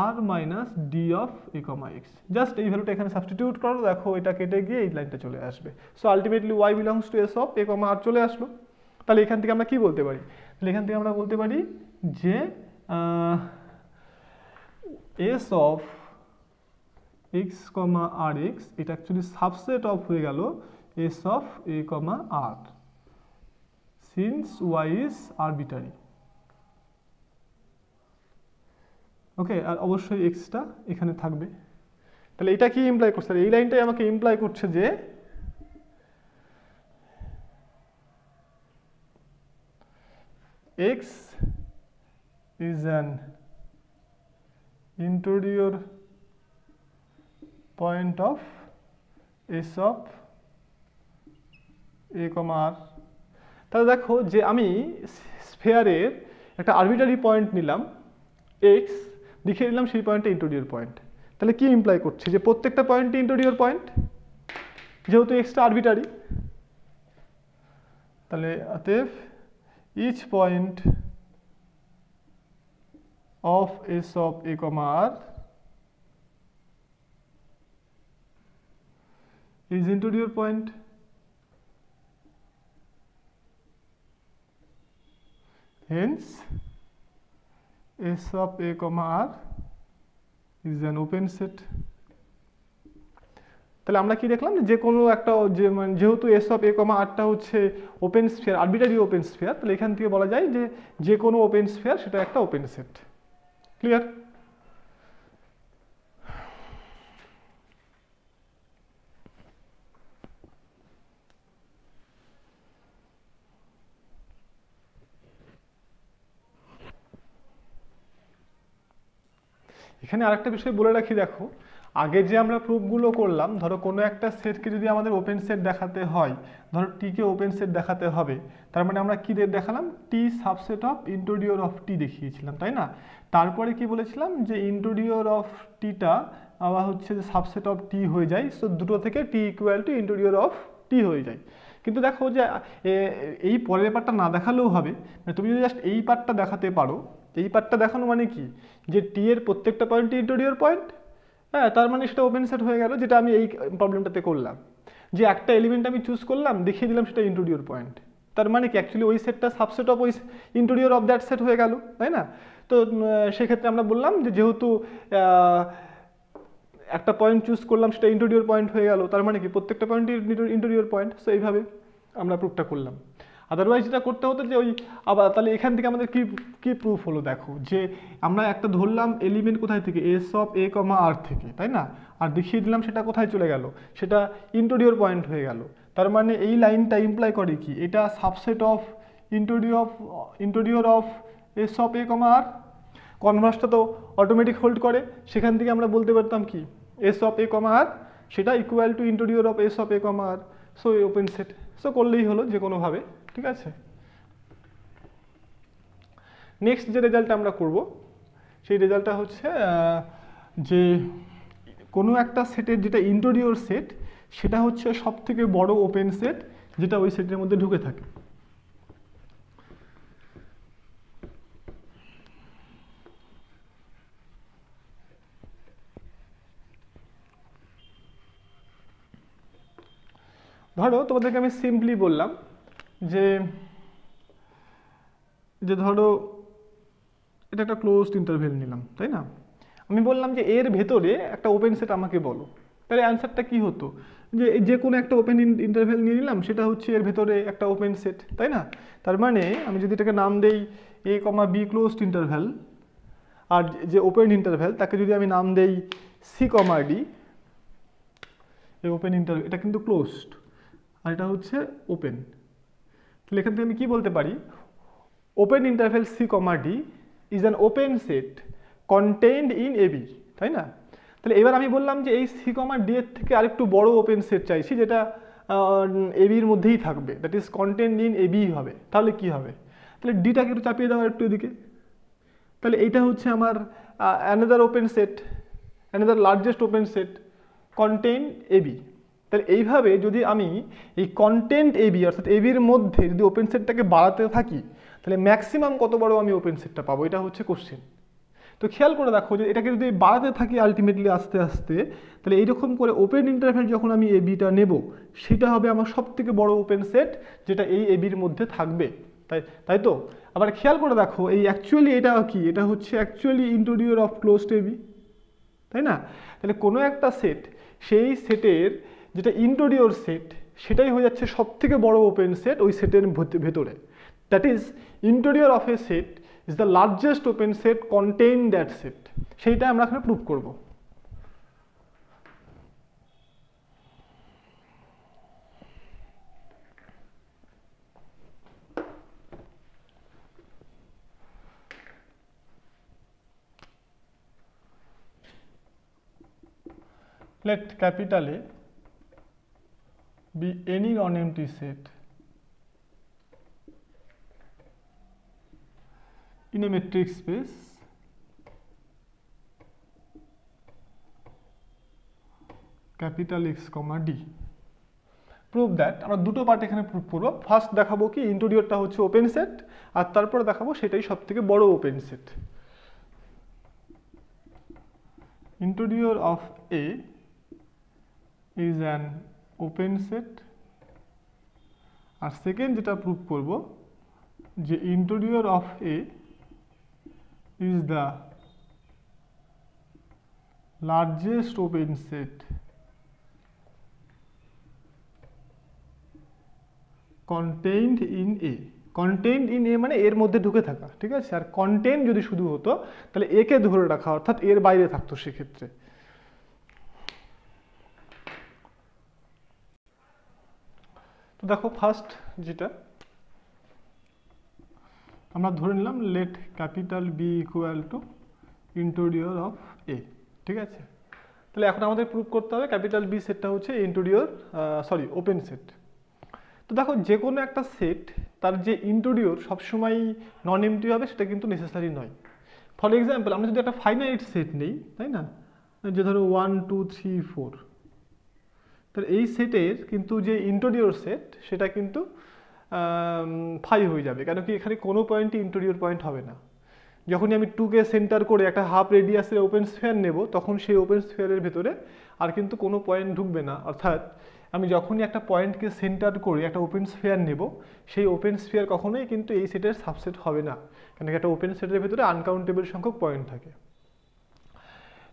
Speaker 1: r minus d of a comma x just এই ভ্যালুটা এখানে সাবস্টিটিউট করো, দেখো এটা কেটে গিয়ে এই লাইনটা চলে আসবে। So ultimately y belongs to S of a comma r চলে আসলো। তাহলে এখান থেকে আমরা কি বলতে পারি? তাহলে এখান থেকে আমরা বলতে পারি যে S of x comma r x এটা অ্যাকচুয়ালি সাবসেট অফ হয়ে গেল S of a comma r since y is arbitrary okay আর অবশ্যই এক্সটা এখানে থাকবে। তাহলে এটা কি ইমপ্লাই করছে? এই লাইনটাই আমাকে ইমপ্লাই করছে যে x is an interior point of s of a comma r. তাহলে দেখো যে আমি স্ফেয়ারের একটা আরবিটারি পয়েন্ট নিলাম এক্স লিখে নিলাম সেই পয়েন্টটা ইন্টোরিয়র পয়েন্ট তাহলে কি ইমপ্লাই করছে? যে প্রত্যেকটা পয়েন্টই ইন্টোরিয়র পয়েন্ট যেহেতু এক্সটা আরবিটারি তাহলে অতএব each point of S of a R is interior point. Hence S of A comma R is an open set. তাহলে আমরা কি দেখলাম যে কোনো একটা যে মানে যেহেতু এস অফ এ কমা আরটা হচ্ছে open sphere arbitrary open sphere তাহলে এখান থেকে বলা যায় যে যে কোনো ওপেন স্ফিয়ার সেটা একটা ওপেন সেট ক্লিয়ার এখানে আরেকটা বিষয় বলে রাখি, দেখো, আগে যে আমরা প্রুফগুলো করলাম, ধরো কোনো একটা সেটকে যদি আমাদের ওপেন সেট দেখাতে হয়, ধরো টিকে ওপেন সেট দেখাতে হবে, তার মানে আমরা কী দেখালাম? T subset of interior of T দেখিয়েছিলাম, তাই না? তারপরে কি বলেছিলাম? যে ইন্টোডিওর অফ টিটা আবার হচ্ছে যে সাবসেট অফ টি হয়ে যায় সো দুটো থেকে T equal to interior of T হয়ে যায়। কিন্তু দেখো যে এই পরের পার্টটা না দেখালেও হবে মানে তুমি যদি জাস্ট এই পার্টটা দেখাতে পারো এই পার্টটা দেখানো মানে কি? যে টি এর প্রত্যেকটা পয়েন্ট ইন্টোরিয়র পয়েন্ট হ্যাঁ তার মানে সেটা ওপেন সেট হয়ে গেল, যেটা আমি এই প্রবলেমটাতে করলাম। যে একটা এলিমেন্ট আমি চুজ করলাম, দেখিয়ে দিলাম সেটা ইন্টোরিয়র পয়েন্ট তার মানে কি অ্যাকচুয়ালি ওই সেটটা সাবসেট অফ ওই ইন্টোরিয়র অফ দ্যাট সেট হয়ে গেল, তাই না? তো সেক্ষেত্রে আমরা বললাম যে যেহেতু একটা পয়েন্ট চুজ করলাম, সেটা ইন্টোরিয়র পয়েন্ট হয়ে গেল, তার মানে কি, প্রত্যেকটা পয়েন্ট ইন্টোরিয়র পয়েন্ট সো এইভাবে আমরা প্রুফটা করলাম। আদারওয়াইজ যেটা করতে হতো যে ওই, আবার তাহলে এখান থেকে আমাদের কি কি প্রুফ হলো দেখো? যে আমরা একটা ধরলাম এলিমেন্ট কোথায় থেকে? এস অফ এ কমা আর থেকে, তাই না? আর দেখিয়ে দিলাম সেটা কোথায় চলে গেল? সেটা ইন্টোরিয়র পয়েন্ট হয়ে গেল। তার মানে এই লাইনটা ইমপ্লাই করে কি? এটা subset of interior of interior of S of a comma r কনভার্সটা তো অটোমেটিক হোল্ড করে। সেখান থেকে আমরা বলতে পারতাম কি? এস অফ এ কমা আর সেটা equal to interior of S of a comma r so open set show করলেই হলো যে কোনোভাবে। ঠিক আছে? নেক্সট যে রেজাল্টটা আমরা করব, সেই রেজাল্টটা হচ্ছে যে কোনো একটা সেটের যেটা ইন্টোরিয়র সেট সেটা হচ্ছে সব থেকে বড় ওপেন সেট যেটা ওই সেটের মধ্যে ঢুকে থাকে। ধরো তোমাদেরকে আমি সিম্পলি বললাম যে যে ধরো, এটা একটা ক্লোজড ইন্টারভেল নিলাম, তাই না? আমি বললাম যে এর ভেতরে একটা ওপেন সেট আমাকে বলো। তাহলে অ্যান্সারটা কি হতো? যে যে কোনো একটা ওপেন ইন্টারভেল নিয়ে নিলাম, সেটা হচ্ছে এর ভেতরে একটা ওপেন সেট তাই না? তার মানে আমি যদি এটাকে নাম দেই A comma B closed interval আর যে ওপেন ইন্টারভেল তাকে যদি আমি নাম দেই সি কমা ডি এই ওপেন ইন্টারভেল এটা কিন্তু ক্লোজড আর এটা হচ্ছে ওপেন তাহলে থেকে আমি কি বলতে পারি? Open interval c comma d is an open set contained in a b তাই না? তাহলে এবার আমি বললাম যে এই সি কমা ডি এর থেকে আরেকটু বড় ওপেন সেট চাইছি যেটা এবির মধ্যেই থাকবে। That is contained in a b হবে। তাহলে কি হবে? তাহলে ডিটাকে একটু চাপিয়ে দেওয়া একটু এদিকে। তাহলে এইটা হচ্ছে আমার another open set another largest open set contained a b তাহলে এইভাবে যদি আমি এই কন্টেন্ট এবি অর্থাৎ এবির মধ্যে যদি ওপেন সেটটাকে বাড়াতে থাকি, তাহলে ম্যাক্সিমাম কত বড় আমি ওপেন সেটটা পাবো? এটা হচ্ছে কোশ্চেন তো খেয়াল করে দেখো যে এটাকে যদি বাড়াতে থাকি আলটিমেটলি আস্তে আস্তে, তাহলে এইরকম করে ওপেন ইন্টারভেল যখন আমি এবিটা নেব, সেটা হবে আমার সব থেকে বড় ওপেন সেট যেটা এই এবির মধ্যে থাকবে। তাই তাই তো? আবার খেয়াল করে দেখো, এই অ্যাকচুয়ালি এটা কি? এটা হচ্ছে actually interior of closed a b তাই না? তাহলে কোনো একটা সেট সেই সেটের যেটা ইন্টোরিয়র সেট সেটাই হয়ে যাচ্ছে সব থেকে বড় ওপেন সেট ওই সেটের ভেতরে। That is interior of a set is the largest open set contain that set সেইটা আমরা এখানে প্রুভ করব। Let capital A be any non-empty set. In a metric space, capital X comma D. Prove that আমরা দুটো part এখানে prove করব। First দেখাবো কি ইন্টোরিয়রটা হচ্ছে ওপেন সেট আর তারপর দেখাবো সেটাই সব থেকে বড় open set interior of A is an open set R second যেটা প্রুভ করব, যে interior of A is the largest open set contained in A contained in A মানে এর মধ্যে ঢুকে থাকা, ঠিক আছে? আর কন্টেন্ট যদি শুধু হতো, তাহলে একে ধরে রাখা, অর্থাৎ এর বাইরে থাকতো সেক্ষেত্রে। তো দেখো ফার্স্ট যেটা, আমরা ধরে নিলাম let capital B equal to interior of A ঠিক আছে? তাহলে এখন আমাদের প্রুভ করতে হবে ক্যাপিটাল বি সেটটা হচ্ছে ইন্টোরিয়র সরি ওপেন সেট তো দেখো যে কোনো একটা সেট তার যে ইন্টোরিয়র সবসময় নন এমটি হবে, সেটা কিন্তু নেসেসারি নয়। ফর এক্সাম্পল আমরা যদি একটা ফাইনাইট সেট নেই, তাই না? যে ধরো ওয়ান টু থ্রি ফোর তাহলে এই সেটের কিন্তু যে ইন্টোরিয়র সেট সেটা কিন্তু ফাইভ হয়ে যাবে। কেন কি এখানে কোনো পয়েন্টই ইন্টোরিয়র পয়েন্ট হবে না। যখনই আমি টুকে সেন্টার করে একটা হাফ রেডিয়াসের ওপেন স্ফেয়ার নেব, তখন সেই ওপেন স্ফেয়ারের ভেতরে আর কিন্তু কোনো পয়েন্ট ঢুকবে না। অর্থাৎ আমি যখনই একটা পয়েন্টকে সেন্টার করে একটা ওপেন স্ফেয়ার নেব, সেই ওপেন স্ফেয়ার কখনোই কিন্তু এই সেটের সাবসেট হবে না। কেন কি একটা ওপেন সেটের ভেতরে আনকাউন্টেবল সংখ্যক পয়েন্ট থাকে।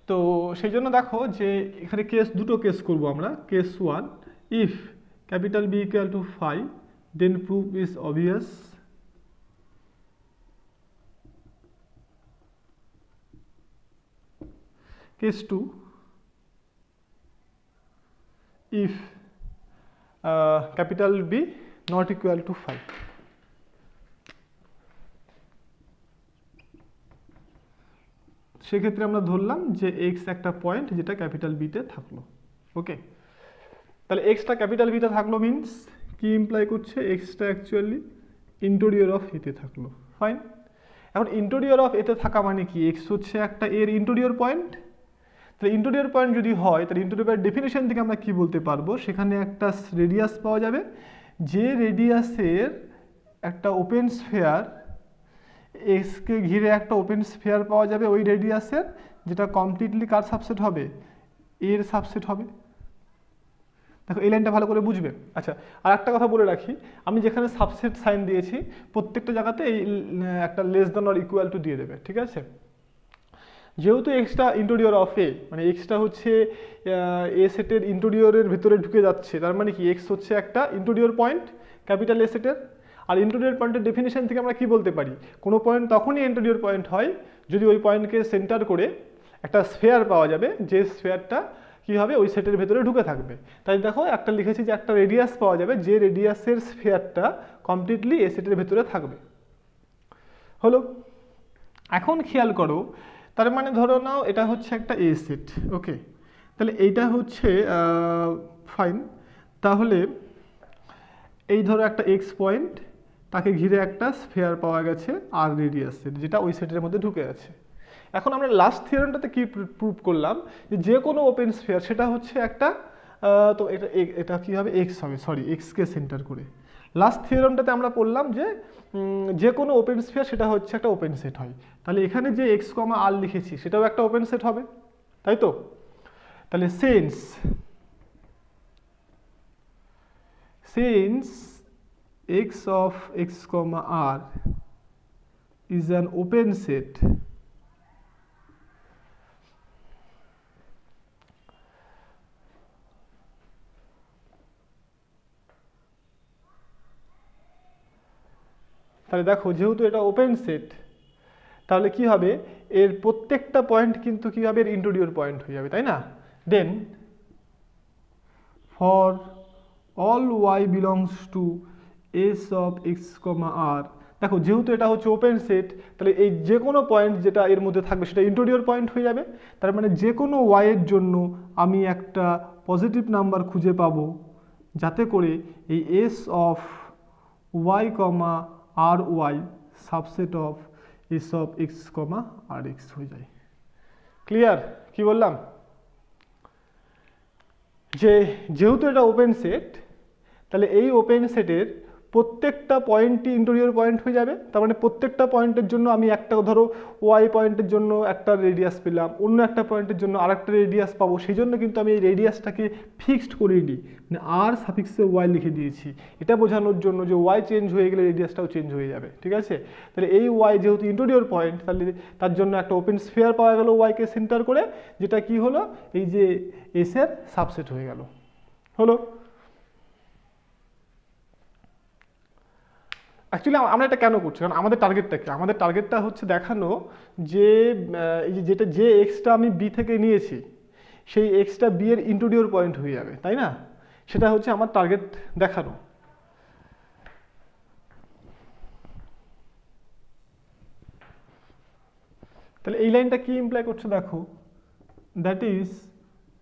Speaker 1: তো সেই জন্য দেখো যে এখানে কেস দুটো কেস করব আমরা। Case one if capital B equal to phi then proof is obvious 2 if uh, capital B not equal to 5 সেক্ষেত্রে আমরা ধরলাম যে এক্স একটা পয়েন্ট যেটা ক্যাপিটাল বিতে থাকল ওকে তাহলে এক্সটা ক্যাপিটাল বিতে থাকল মিন্স কি ইমপ্লাই করছে? এক্সটা অ্যাকচুয়ালি ইন্টোরিয়র অফ এতে থাকল ফাইন এখন ইন্টোরিয়র অফ এতে থাকা মানে কি? এক্স হচ্ছে একটা এর ইন্টোরিয়র পয়েন্ট তাহলে ইন্টোরিয়র পয়েন্ট যদি হয়, তাহলে ইন্টোরিয়র ডেফিনেশন থেকে আমরা কি বলতে পারব? সেখানে একটা রেডিয়াস পাওয়া যাবে। যে রেডিয়াসের একটা ওপেন স্ফেয়ার এক্সকে ঘিরে একটা ওপেন স্ফেয়ার পাওয়া যাবে ওই রেডিয়াসের যেটা কমপ্লিটলি কার সাবসেট হবে? এর সাবসেট হবে। দেখো, এই লাইনটা ভালো করে বুঝবে। আচ্ছা আর একটা কথা বলে রাখি। আমি যেখানে সাবসেট সাইন দিয়েছি, প্রত্যেকটা জায়গাতে এই একটা less than or equal to দিয়ে দেবে, ঠিক আছে? যেহেতু এক্সটা ইন্টোরিয়র অফ এ মানে এক্সটা হচ্ছে এ সেটের ইন্টোরিয়রের ভেতরে ঢুকে যাচ্ছে, তার মানে কি? এক্স হচ্ছে একটা ইন্টোরিয়র পয়েন্ট ক্যাপিটাল এ সেটের আর ইন্টোরিয়র পয়েন্টের ডেফিনেশন থেকে আমরা কি বলতে পারি? কোনো পয়েন্ট তখনই ইন্টোরিয়র পয়েন্ট হয় যদি ওই পয়েন্টকে সেন্টার করে একটা স্ফেয়ার পাওয়া যাবে, যে স্ফেয়ারটা কী হবে? ওই সেটের ভেতরে ঢুকে থাকবে। তাই দেখো, একটা লিখেছি যে একটা রেডিয়াস পাওয়া যাবে, যে রেডিয়াসের স্ফেয়ারটা কমপ্লিটলি এ সেটের ভেতরে থাকবে। হলো, এখন খেয়াল করো, তার মানে ধরো নাও এটা হচ্ছে একটা এ সেট ওকে তাহলে এইটা হচ্ছে ফাইন তাহলে এই ধরো একটা এক্স পয়েন্ট তাকে ঘিরে একটা স্ফেয়ার পাওয়া গেছে আর রেডিয়াসের যেটা ওই সেটের মধ্যে ঢুকে আছে। এখন আমরা লাস্ট থিওরেমটাতে কি প্রুভ করলাম? যে যে কোনো ওপেন স্ফেয়ার সেটা হচ্ছে একটা তো এটা এটা কী হবে? এক্স হবে সরি এক্সকে সেন্টার করে। লাস্ট থিওরেমটাতে আমরা পড়লাম যে যে কোনো ওপেন স্ফিয়ার সেটা হচ্ছে একটা ওপেন সেট হয়। তাহলে এখানে যে এক্স কমা আর লিখেছি, সেটাও একটা ওপেন সেট হবে, তাই তো? তাহলে since since S of x comma r is an open set তাহলে দেখো, যেহেতু এটা ওপেন সেট তাহলে কি হবে? এর প্রত্যেকটা পয়েন্ট কিন্তু কি হবে? এর ইন্টোরিয়র পয়েন্ট হয়ে যাবে, তাই না? Then for all y belongs to S of x comma r দেখো, যেহেতু এটা হচ্ছে ওপেন সেট তাহলে এই যে কোনো পয়েন্ট যেটা এর মধ্যে থাকবে, সেটা ইন্টোরিয়র পয়েন্ট হয়ে যাবে। তার মানে যে কোনো ওয়াইয়ের জন্য আমি একটা পজিটিভ নাম্বার খুঁজে পাবো, যাতে করে এই S of y comma r y subset of S of x comma r x হয়ে যায়। ক্লিয়ার কি বললাম? যে, যেহেতু এটা ওপেন সেট তাহলে এই ওপেন সেটের প্রত্যেকটা পয়েন্টই ইন্টোরিয়র পয়েন্ট হয়ে যাবে। তার মানে প্রত্যেকটা পয়েন্টের জন্য আমি একটা, ধরো ওয়াই পয়েন্টের জন্য একটা রেডিয়াস পেলাম, অন্য একটা পয়েন্টের জন্য আরেকটা রেডিয়াস পাবো। সেই জন্য কিন্তু আমি এই রেডিয়াসটাকে ফিক্সড করে নিই মানে আর সাফিক্সে ওয়াই লিখে দিয়েছি। এটা বোঝানোর জন্য যে ওয়াই চেঞ্জ হয়ে গেলে রেডিয়াসটাও চেঞ্জ হয়ে যাবে, ঠিক আছে? তাহলে এই ওয়াই যেহেতু ইন্টোরিয়র পয়েন্ট তাহলে তার জন্য একটা ওপেন স্ফেয়ার পাওয়া গেল ওয়াইকে সেন্টার করে, যেটা কি হলো? এই যে এসের সাবসেট হয়ে গেল। হলো? অ্যাকচুয়ালি আমরা এটা কেন করছি? কারণ আমাদের টার্গেটটা কি? আমাদের টার্গেটটা হচ্ছে দেখানো যে যেটা যে এক্সটা আমি বি থেকে নিয়েছি, সেই এক্সটা বি এর ইন্টুরিয়র পয়েন্ট হয়ে যাবে, তাই না? সেটা হচ্ছে আমার টার্গেট দেখানো। তাহলে এই লাইনটা কি ইমপ্লাই করছে দেখো? That is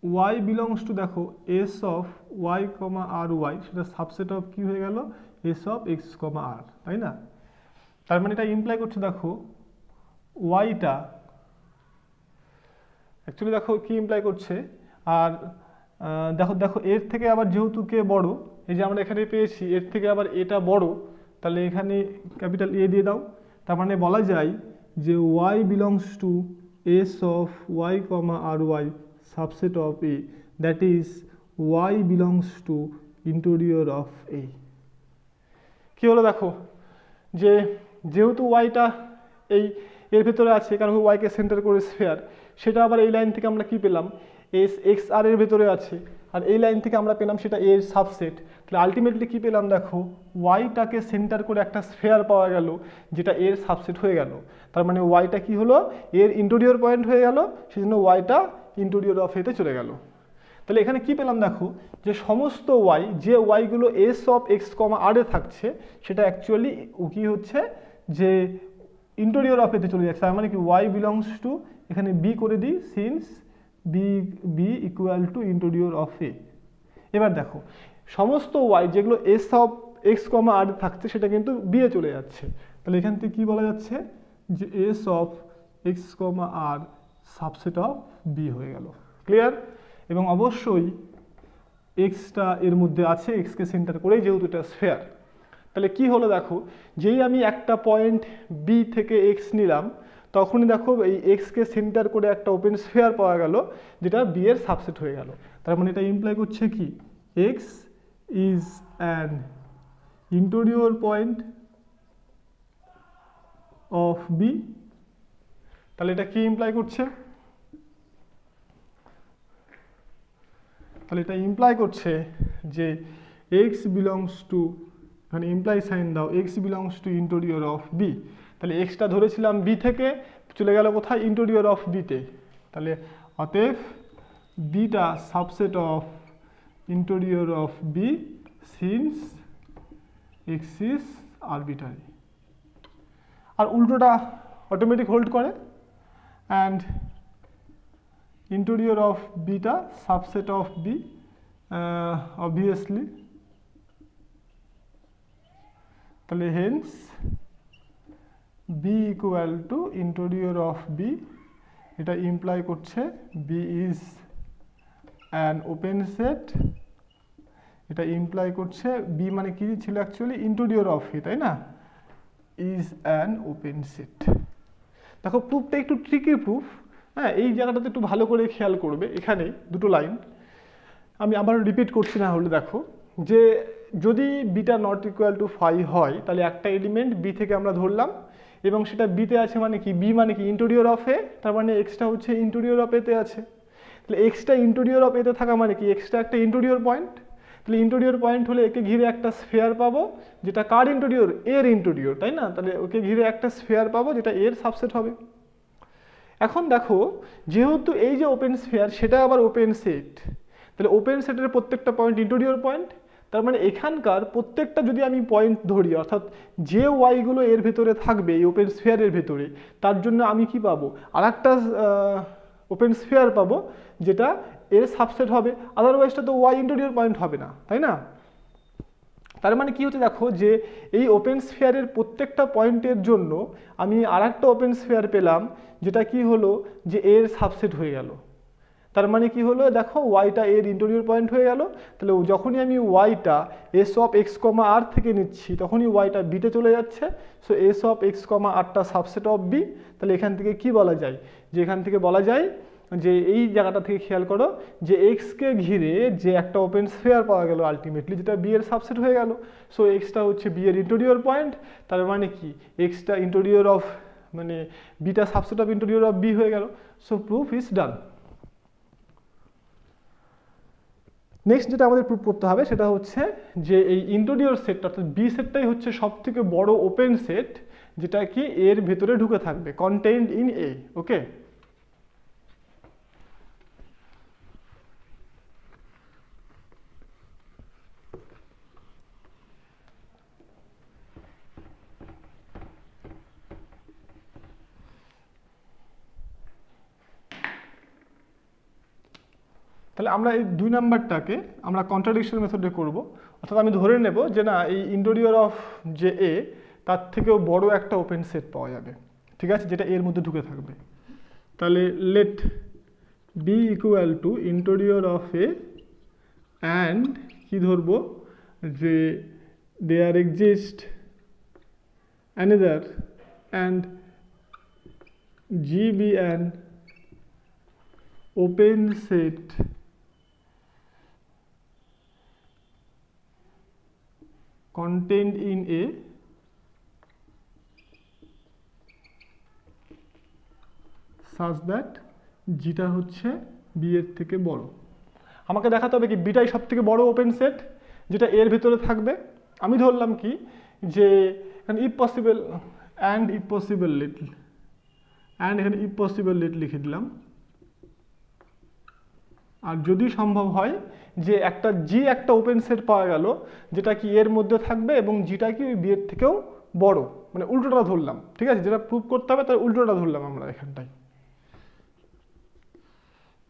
Speaker 1: y belongs to দেখো S of y comma r y সেটা সাবসেট অফ কি হয়ে গেল? S of x comma r তাই না? তার মানে এটা ইমপ্লাই করছে, দেখো ওয়াইটা অ্যাকচুয়ালি দেখো কি ইমপ্লাই করছে? আর দেখো দেখো, এর থেকে আবার যেহেতু কে বড়, এই যে আমরা এখানে পেয়েছি, এর থেকে আবার এটা বড়, তাহলে এখানে ক্যাপিটাল এ দিয়ে দাও। তার মানে বলা যায় যে y belongs to S of y comma r y subset of A that is y belongs to interior of A কি হলো দেখো? যে যেহেতু ওয়াইটা এই, এর ভেতরে আছে, কারণ ওয়াইকে সেন্টার করে স্ফেয়ার সেটা আবার এই লাইন থেকে আমরা কি পেলাম? এস এক্স আর এর ভেতরে আছে। আর এই লাইন থেকে আমরা পেলাম সেটা এর সাবসেট তাহলে আলটিমেটলি কী পেলাম দেখো? ওয়াইটাকে সেন্টার করে একটা স্ফেয়ার পাওয়া গেল, যেটা এর সাবসেট হয়ে গেল। তার মানে ওয়াইটা কি হলো? এর ইন্টোরিয়র পয়েন্ট হয়ে গেল, সেজন্য ওয়াইটা ইন্টোরিয়র অফ এতে চলে গেল। তাহলে এখানে কি পেলাম দেখো, যে সমস্ত ওয়াই যে ওয়াইগুলো এস অফ এক্স কমা আরে থাকছে, সেটা অ্যাকচুয়ালি কি হচ্ছে, যে ইন্টোরিয়র অফ এতে চলে যাচ্ছে। তার মানে কি ওয়াই বিলংস টু এখানে বি করে দিই since B B equal to interior of A এবার দেখো, সমস্ত ওয়াই যেগুলো S of x comma r থাকছে, সেটা কিন্তু বি এ চলে যাচ্ছে। তাহলে এখান থেকে কি বলা যাচ্ছে, যে S of x comma r subset of B হয়ে গেল। ক্লিয়ার এবং অবশ্যই এক্সটা এর মধ্যে আছে এক্সকে সেন্টার করেই যেহেতু এটা স্ফেয়ার তাহলে কি হলো দেখো, যেই আমি একটা পয়েন্ট বি থেকে এক্স নিলাম, তখনই দেখো এই এক্সকে সেন্টার করে একটা ওপেন স্ফেয়ার পাওয়া গেল, যেটা বি এর সাবসেট হয়ে গেল। তার মানে এটা ইমপ্লাই করছে কি? X is an interior point of B তাহলে এটা কি ইমপ্লাই করছে? তাহলে এটা ইমপ্লাই করছে যে এক্স বিলংস টু মানে ইমপ্লাই সাইন দাও x belongs to interior of B তাহলে এক্সটা ধরেছিলাম বি থেকে, চলে গেল কোথায়? ইন্টোরিয়র অফ বিতে তাহলে অতএব beta subset of interior of B since x is arbitrary আর উল্টোটা অটোমেটিক হোল্ড করে। And interior of beta subset of b uh, obviously. তাহলে hence b equal to interior of b এটা ইমপ্লাই করছে b is an open set এটা imply করছে b মানে কি ছিল অ্যাকচুয়ালি ইন্টেরিয়র অফ এ তাই না? ইজ অ্যান ওপেন সেট দেখো প্রুফটা একটু ট্রিকি প্রুফ হ্যাঁ এই জায়গাটাতে একটু ভালো করে খেয়াল করবে এখানে দুটো লাইন। আমি আবার রিপিট করছি না হলে দেখো, যে যদি beta not equal to phi হয়, তাহলে একটা এলিমেন্ট বি থেকে আমরা ধরলাম, এবং সেটা বিতে আছে মানে কি? বি মানে কি? ইন্টেরিয়র অফ এ তার মানে এক্সটা হচ্ছে ইন্টেরিয়র অফ এতে আছে। তাহলে এক্সটা ইন্টেরিয়র অফ এতে থাকা মানে কি? এক্সটা একটা ইন্টেরিয়র পয়েন্ট তাহলে ইন্টেরিয়র পয়েন্ট হলে একে ঘিরে একটা স্ফেয়ার পাবো, যেটা কার ইন্টেরিয়র এর ইন্টেরিয়র তাই না? তাহলে ওকে ঘিরে একটা স্ফেয়ার পাবো, যেটা এর সাবসেট হবে। এখন দেখো, যেহেতু এই যে ওপেন স্ফিয়ার সেটা আবার ওপেন সেট তাহলে ওপেন সেটের প্রত্যেকটা পয়েন্ট ইন্টোরিয়র পয়েন্ট তার মানে এখানকার প্রত্যেকটা যদি আমি পয়েন্ট ধরি, অর্থাৎ যে ওয়াইগুলো এর ভেতরে থাকবে, এই ওপেন স্ফিয়ারের ভেতরে, তার জন্য আমি কি পাবো? আর একটা ওপেন স্ফিয়ার পাবো, যেটা এর সাবসেট হবে আদারওয়াইজটা তো ওয়াই ইন্টোরিয়র পয়েন্ট হবে না, তাই না? তার মানে কি হচ্ছে দেখো যে এই ওপেন স্ফিয়ারের প্রত্যেকটা পয়েন্টের জন্য আমি আর একটা ওপেন স্ফিয়ার পেলাম, যেটা কি হলো যে এর সাবসেট হয়ে গেল। তার মানে কি হলো? দেখো ওয়াইটা এর ইন্টেরিয়র পয়েন্ট হয়ে গেল। তাহলে যখনই আমি ওয়াইটা S of x comma r থেকে নিচ্ছি, তখনই ওয়াইটা বিতে চলে যাচ্ছে। So S of x comma আরটা সাবসেট অফ বি তাহলে এখান থেকে কি বলা যায়? যে এখান থেকে বলা যায় যে এই জায়গাটা থেকে খেয়াল করো যে এক্সকে ঘিরে যে একটা ওপেন স্ফেয়ার পাওয়া গেল আলটিমেটলি যেটা বি এর সাবসেট হয়ে গেল। সো এক্সটা হচ্ছে বি এর ইন্টেরিয়র পয়েন্ট তার মানে কি? এক্সটা ইন্টেরিয়র অফ মানে beta subset of interior of B হয়ে গেল। So proof is done next যেটা আমাদের প্রুভ করতে হবে, সেটা হচ্ছে যে এই ইন্টোরিয়র সেটটা অর্থাৎ বি সেটটাই হচ্ছে সব থেকে বড় ওপেন সেট যেটা কি এর ভেতরে ঢুকে থাকবে কন্টেন্ট ইন এ ওকে তাহলে আমরা এই দুই নাম্বারটাকে আমরা কন্ট্রাডিকশন মেথডে করব। অর্থাৎ আমি ধরে নেব যে না, এই ইন্টোরিয়র অফ যে এ তার থেকেও বড় একটা ওপেন সেট পাওয়া যাবে। ঠিক আছে? যেটা এর মধ্যে ঢুকে থাকবে। তাহলে let B equal to interior of A and কী ধরবো? যে there exist another and G be an open set contained in a such that যেটা হচ্ছে বি এর থেকে বড়। আমাকে দেখাতে হবে কি বিটাই সব থেকে বড় ওপেন সেট যেটা এর ভিতরে থাকবে। আমি ধরলাম কি যে এখানে if and if possible little and এখানে ইফ পসিবল লিট লিখে দিলাম। আর যদি সম্ভব হয় যে একটা জি একটা ওপেন সেট পাওয়া গেল, যেটা কি এর মধ্যে থাকবে এবং জিটা কি ওই বিয়ের থেকেও বড় মানে উল্টোটা ধরলাম, ঠিক আছে? যেটা প্রুভ করতে হবে, তার উল্টোটা ধরলাম আমরা এখানটায়।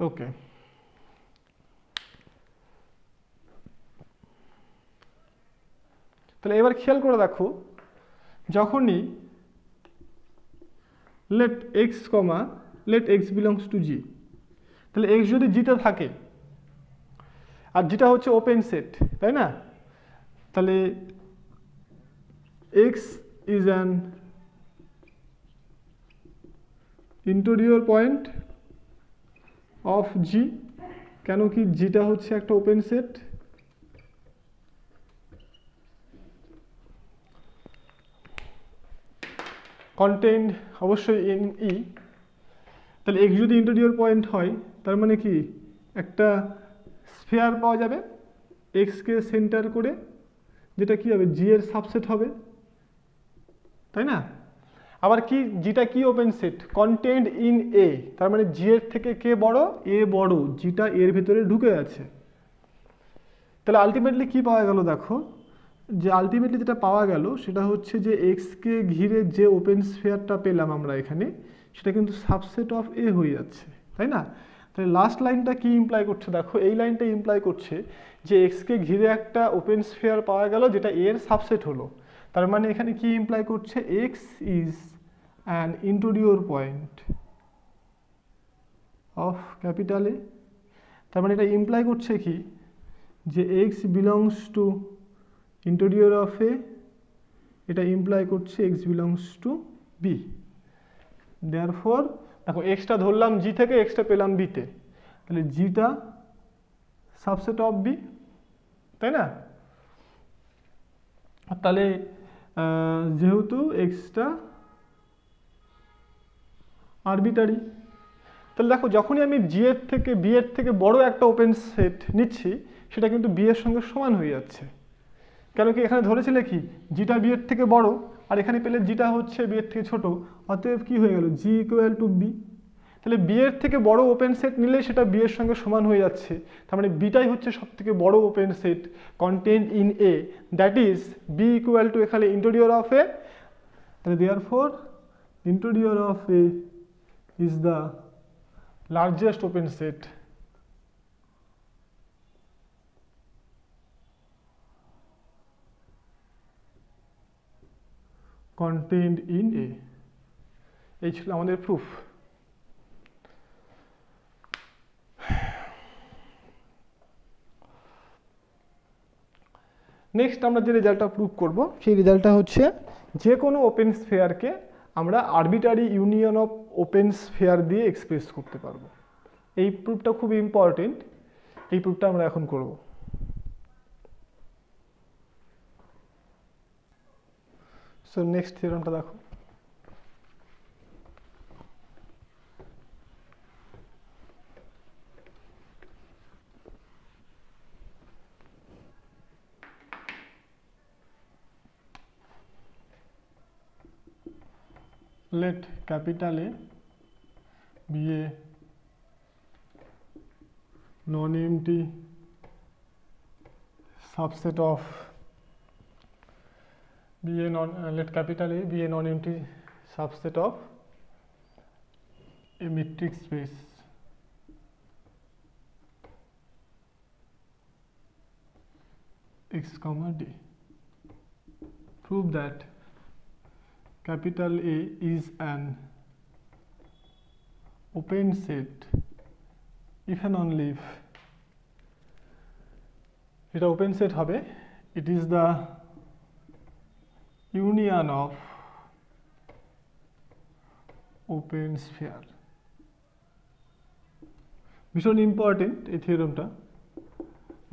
Speaker 1: ওকে তাহলে এবার খেয়াল করে দেখো, যখনই let x comma let x belongs to G তাহলে এক্স যদি জিতে থাকে, আর যেটা হচ্ছে ওপেন সেট তাই না? তাহলে x is an interior point of G কেন কি জিটা হচ্ছে একটা ওপেন সেট কন্টেন্ট অবশ্যই ইন ই তাহলে এক্স যদি ইন্টোরিয়র পয়েন্ট হয়, তার মানে কি? একটা স্ফেয়ার পাওয়া যাবে এক্সকে সেন্টার করে, যেটা কি হবে? জি এর সাবসেট হবে। তাই না? আবার কি? যেটা কি open set contained in A তার মানে জি এর থেকে কে বড় এ বড়। জিটা এর ভিতরে ঢুকে আছে। তাহলে আলটিমেটলি কি পাওয়া গেল দেখো? যে আলটিমেটলি যেটা পাওয়া গেল, সেটা হচ্ছে যে এক্সকে ঘিরে যে ওপেন স্ফেয়ারটা পেলাম আমরা এখানে সেটা কিন্তু সাবসেট অফ এ হয়ে যাচ্ছে, তাই না? তাহলে লাস্ট লাইনটা কি ইমপ্লাই করছে? দেখো, এই লাইনটা ইমপ্লাই করছে যে এক্সকে ঘিরে একটা ওপেন স্ফেয়ার পাওয়া গেল যেটা এর সাবসেট হলো। তার মানে এখানে কি ইমপ্লাই করছে? X is an interior point of ক্যাপিটালে তার মানে এটা ইমপ্লাই করছে কি? যে x belongs to interior of A এটা ইমপ্লাই করছে x belongs to B therefore দেখো এক্সটা ধরলাম জি থেকে এক্সটা পেলাম বিতে তাহলে জিটা সাবসেট অফ বি তাই না? তাহলে যেহেতু এক্সটা আরবিটারি তাহলে দেখো, যখনই আমি জি এর থেকে বি এর থেকে বড় একটা ওপেন সেট নিচ্ছি, সেটা কিন্তু বি এর সঙ্গে সমান হয়ে যাচ্ছে। কেন কি, এখানে ধরেছিলে কি? জিটা বি এর থেকে বড় আর এখানে পেলে জিটা হচ্ছে বি এর থেকে ছোট, অতএব কি হয়ে গেল? জি ইকুয়াল টু বি তাহলে বি এর থেকে বড় ওপেন সেট নিলে সেটা বি এর সঙ্গে সমান হয়ে যাচ্ছে। তার মানে বিটাই হচ্ছে সব থেকে বড় open set contained in A that is B equal to এখানে ইন্টোরিয়র অফ এ তাহলে therefore interior of A is the largest open set contained in A. এই ছিল আমাদের প্রুফ নেক্সট আমরা যে রেজাল্টটা প্রুভ করব, সেই রেজাল্টটা হচ্ছে যে কোনো ওপেন স্ফেয়ারকে আমরা arbitrary union of open sphere দিয়ে এক্সপ্রেস করতে পারব। এই প্রুফটা খুব ইম্পর্টেন্ট এই প্রুফটা আমরা এখন করব। सो नेक्स्ट थियोरम देखो let capital A be a non empty subset of be a non uh, let capital A be a non-empty subset of a metric space x comma d prove that capital A is an open set if and only if এটা open set হবে it is the union of open sphere. ভীষণ important এই থিওরামটা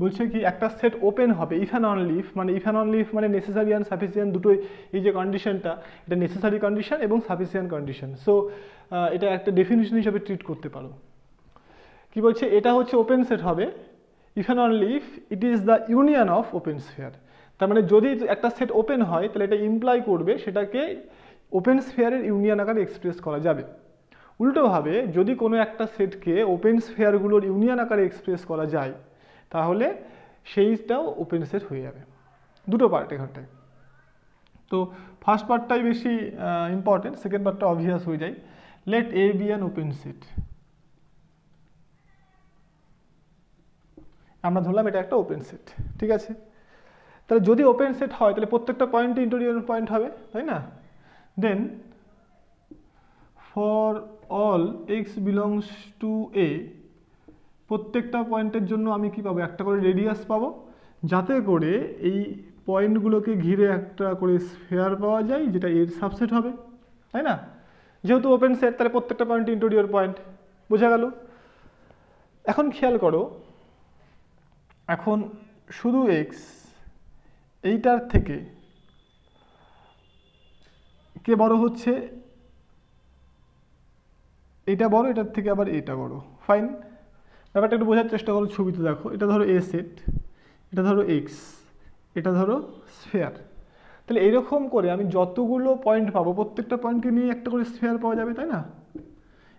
Speaker 1: বলছে কি, একটা set open হবে if only if মানে ইফ অনলি ইফ মানে নেসেসারি অ্যান্ড সাফিসিয়েন্ট দুটোই, এই যে কন্ডিশনটা এটা নেসেসারি কন্ডিশন এবং সাফিসিয়েন্ট কন্ডিশন সো এটা একটা ডেফিনিশন হিসাবে ট্রিট করতে পারো। কি বলছে? এটা হচ্ছে ওপেন সেট হবে if only if it is the union of open sphere তার মানে যদি একটা সেট ওপেন হয়, তাহলে এটা ইমপ্লাই করবে সেটাকে ওপেন স্ফিয়ারের ইউনিয়ন আকারে এক্সপ্রেস করা যাবে। উল্টোভাবে যদি কোনো একটা সেটকে ওপেন স্ফিয়ারগুলোর ইউনিয়ন আকারে এক্সপ্রেস করা যায়, তাহলে সেইটাও ওপেন সেট হয়ে যাবে। দুটো পার্ট এখানটায়। তো ফার্স্ট পার্টটাই বেশি ইম্পর্টেন্ট সেকেন্ড পার্টটা অবভিয়াস হয়ে যায়। Let A be an open set আমরা ধরলাম এটা একটা ওপেন সেট ঠিক আছে? তাহলে যদি ওপেন সেট হয়, তাহলে প্রত্যেকটা পয়েন্টে ইন্টোরিয়র পয়েন্ট হবে, তাই না? Then for all x belongs to A প্রত্যেকটা পয়েন্টের জন্য আমি কি পাবো? একটা করে রেডিয়াস পাবো, যাতে করে এই পয়েন্টগুলোকে ঘিরে একটা করে স্ফেয়ার পাওয়া যায়, যেটা এর সাবসেট হবে, তাই না? যেহেতু ওপেন সেট তাহলে প্রত্যেকটা পয়েন্ট ইন্টোরিয়র পয়েন্ট বোঝা গেল? এখন খেয়াল করো, এখন শুধু এক্স এইটার থেকে কে বড় হচ্ছে? এটা বড়, এটার থেকে আবার এটা বড়। ফাইন ব্যাপারটা একটু বোঝার চেষ্টা করো ছবিতে, দেখো। এটা ধরো এ সেট এটা ধরো এক্স এটা ধরো স্ফেয়ার তাহলে এরকম করে আমি যতগুলো পয়েন্ট পাবো, প্রত্যেকটা পয়েন্টকে নিয়ে একটা করে স্ফেয়ার পাওয়া যাবে, তাই না?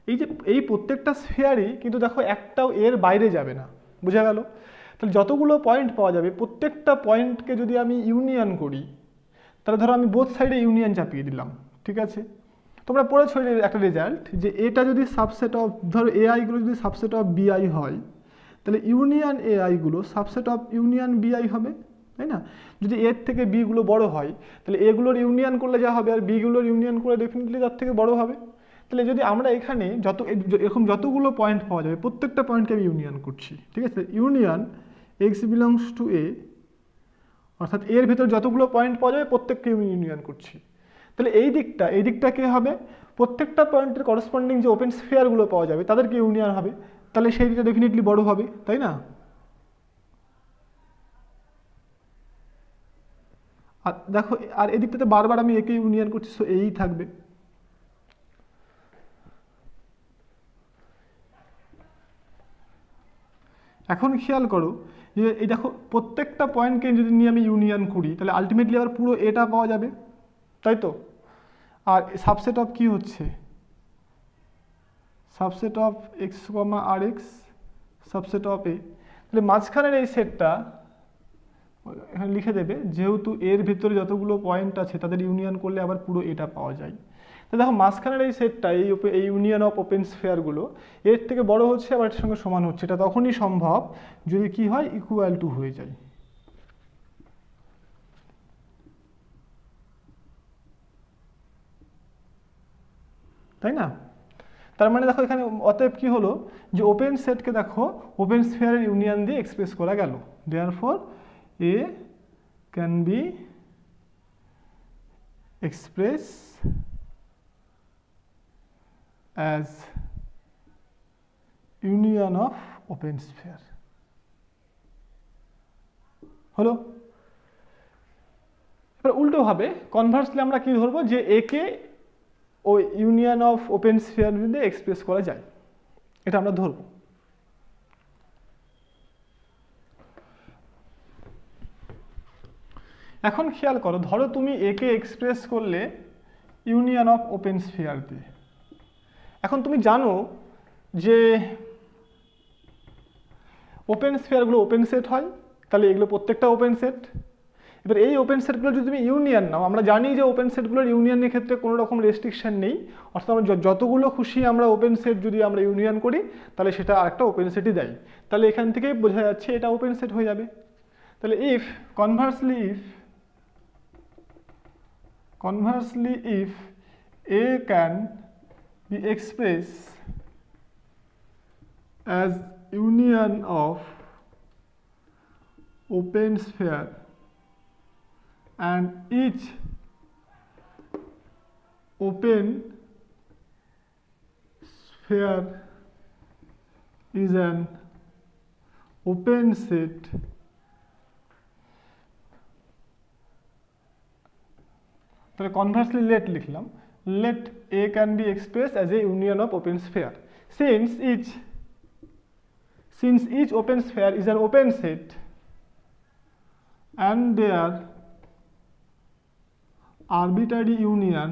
Speaker 1: এই যে, এই প্রত্যেকটা স্ফেয়ারই কিন্তু দেখো একটাও এর বাইরে যাবে না। বোঝা গেল? তাহলে যতগুলো পয়েন্ট পাওয়া যাবে, প্রত্যেকটা পয়েন্টকে যদি আমি ইউনিয়ন করি, তাহলে ধরো আমি বোথ সাইডে ইউনিয়ন চাপিয়ে দিলাম, ঠিক আছে? তোমরা পড়েছো একটা রেজাল্ট যে এটা যদি সাবসেট অফ ধরো এআইগুলো যদি সাবসেট অফ বিআই হয়, তাহলে union এআইগুলো subset of union B i হবে, তাই না? যদি এর থেকে বিগুলো বড় হয়, তাহলে এগুলোর ইউনিয়ন করলে যা হবে আর বিগুলোর ইউনিয়ন করলে ডেফিনেটলি তার থেকে বড় হবে। তাহলে যদি আমরা এখানে যত, এরকম যতগুলো পয়েন্ট পাওয়া যাবে, প্রত্যেকটা পয়েন্টকে আমি ইউনিয়ন করছি, ঠিক আছে? Union x belongs to A অর্থাৎ এর ভেতর যতগুলো পয়েন্ট পাওয়া যাবে প্রত্যেককে আমি ইউনিয়ন করছি। তাহলে এই দিকটা এই দিকটা কে হবে? প্রত্যেকটা পয়েন্টের করসপন্ডিং যে ওপেন স্ফিয়ারগুলো পাওয়া যাবে, তাদেরকে ইউনিয়ন হবে। তাহলে সেই দিকটা ডেফিনেটলি বড় হবে, তাই না? আর দেখো, আর এদিকটাতে বারবার আমি একে ইউনিয়ন করছি সো এই থাকবে। এখন খেয়াল করো যে এই দেখো, প্রত্যেকটা পয়েন্টকে যদি নিয়ে আমি ইউনিয়ন করি, তাহলে আলটিমেটলি আবার পুরো এটা পাওয়া যাবে। তাই তো? আর সাবসেট অফ কি হচ্ছে? Subset of x comma r x subset of A তাহলে মাঝখানের এই সেটটা এখানে লিখে দেবে, যেহেতু এর ভিতরে যতগুলো পয়েন্ট আছে, তাদের ইউনিয়ন করলে আবার পুরো এটা পাওয়া যায়। দেখো মাঝখানের এই সেটটা এই এই ইউনিয়ন অফ ওপেন স্ফেয়ারগুলো এর থেকে বড় হচ্ছে, আবার এর সঙ্গে সমান হচ্ছে। এটা তখনই সম্ভব যদি কি হয় ইকুয়াল টু হয়ে যায়। তাই না? তার মানে দেখো এখানে অতএব কি হলো? যে ওপেন সেটকে দেখো ওপেন স্ফিয়ারের ইউনিয়ন দিয়ে এক্সপ্রেস করা গেল। Therefore A can be express as union of open sphere. হলো? এবার উল্টোভাবে কনভার্সলি আমরা কি ধরবো? যে একে ওই ইউনিয়ন অফ ওপেন স্ফিয়ার দিয়ে এক্সপ্রেস করা যায়। এটা আমরা ধরব। এখন খেয়াল করো, ধরো তুমি একে এক্সপ্রেস করলে ইউনিয়ন অফ ওপেন স্ফিয়ার দিয়ে। এখন তুমি জানো যে ওপেন স্ফিয়ারগুলো ওপেন সেট হয়, তাহলে এগুলো প্রত্যেকটা ওপেন সেট এবার এই ওপেন সেটগুলো যদি তুমি ইউনিয়ন নাও, আমরা জানি যে ওপেন সেটগুলোর ইউনিয়নের ক্ষেত্রে কোনো রকম রেস্ট্রিকশান নেই, অর্থাৎ আমরা যতগুলো খুশি আমরা ওপেন সেট যদি আমরা ইউনিয়ন করি, তাহলে সেটা আরেকটা ওপেন সেটই দেয়। তাহলে এখান থেকেই বোঝা যাচ্ছে এটা ওপেন সেট হয়ে যাবে। তাহলে if conversely if conversely if a can be expressed as union of open sphere and each open sphere is an open set তাহলে কনভার্সলি লেট লিখলাম let A can be express as a union of open sphere since each since each open sphere is an open set and their arbitrary union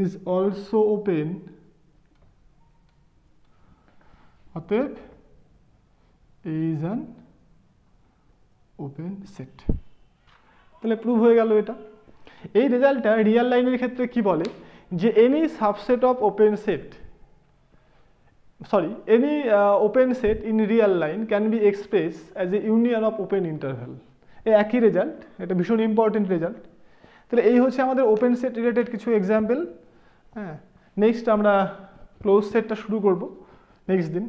Speaker 1: is also open, অতএব is an open set. তাহলে prove হয়ে গেল এটা। এই রেজাল্টটা Real লাইনের ক্ষেত্রে কি বলে? যে any subset of open set sorry any open set in real line can be express as a union of open interval এই একই রেজাল্ট এটা ভীষণ ইম্পর্টেন্ট রেজাল্ট তাহলে এই হচ্ছে আমাদের ওপেন সেট রিলেটেড কিছু এক্সাম্পল হ্যাঁ? নেক্সট আমরা ক্লোজ সেটটা শুরু করব নেক্সট দিন।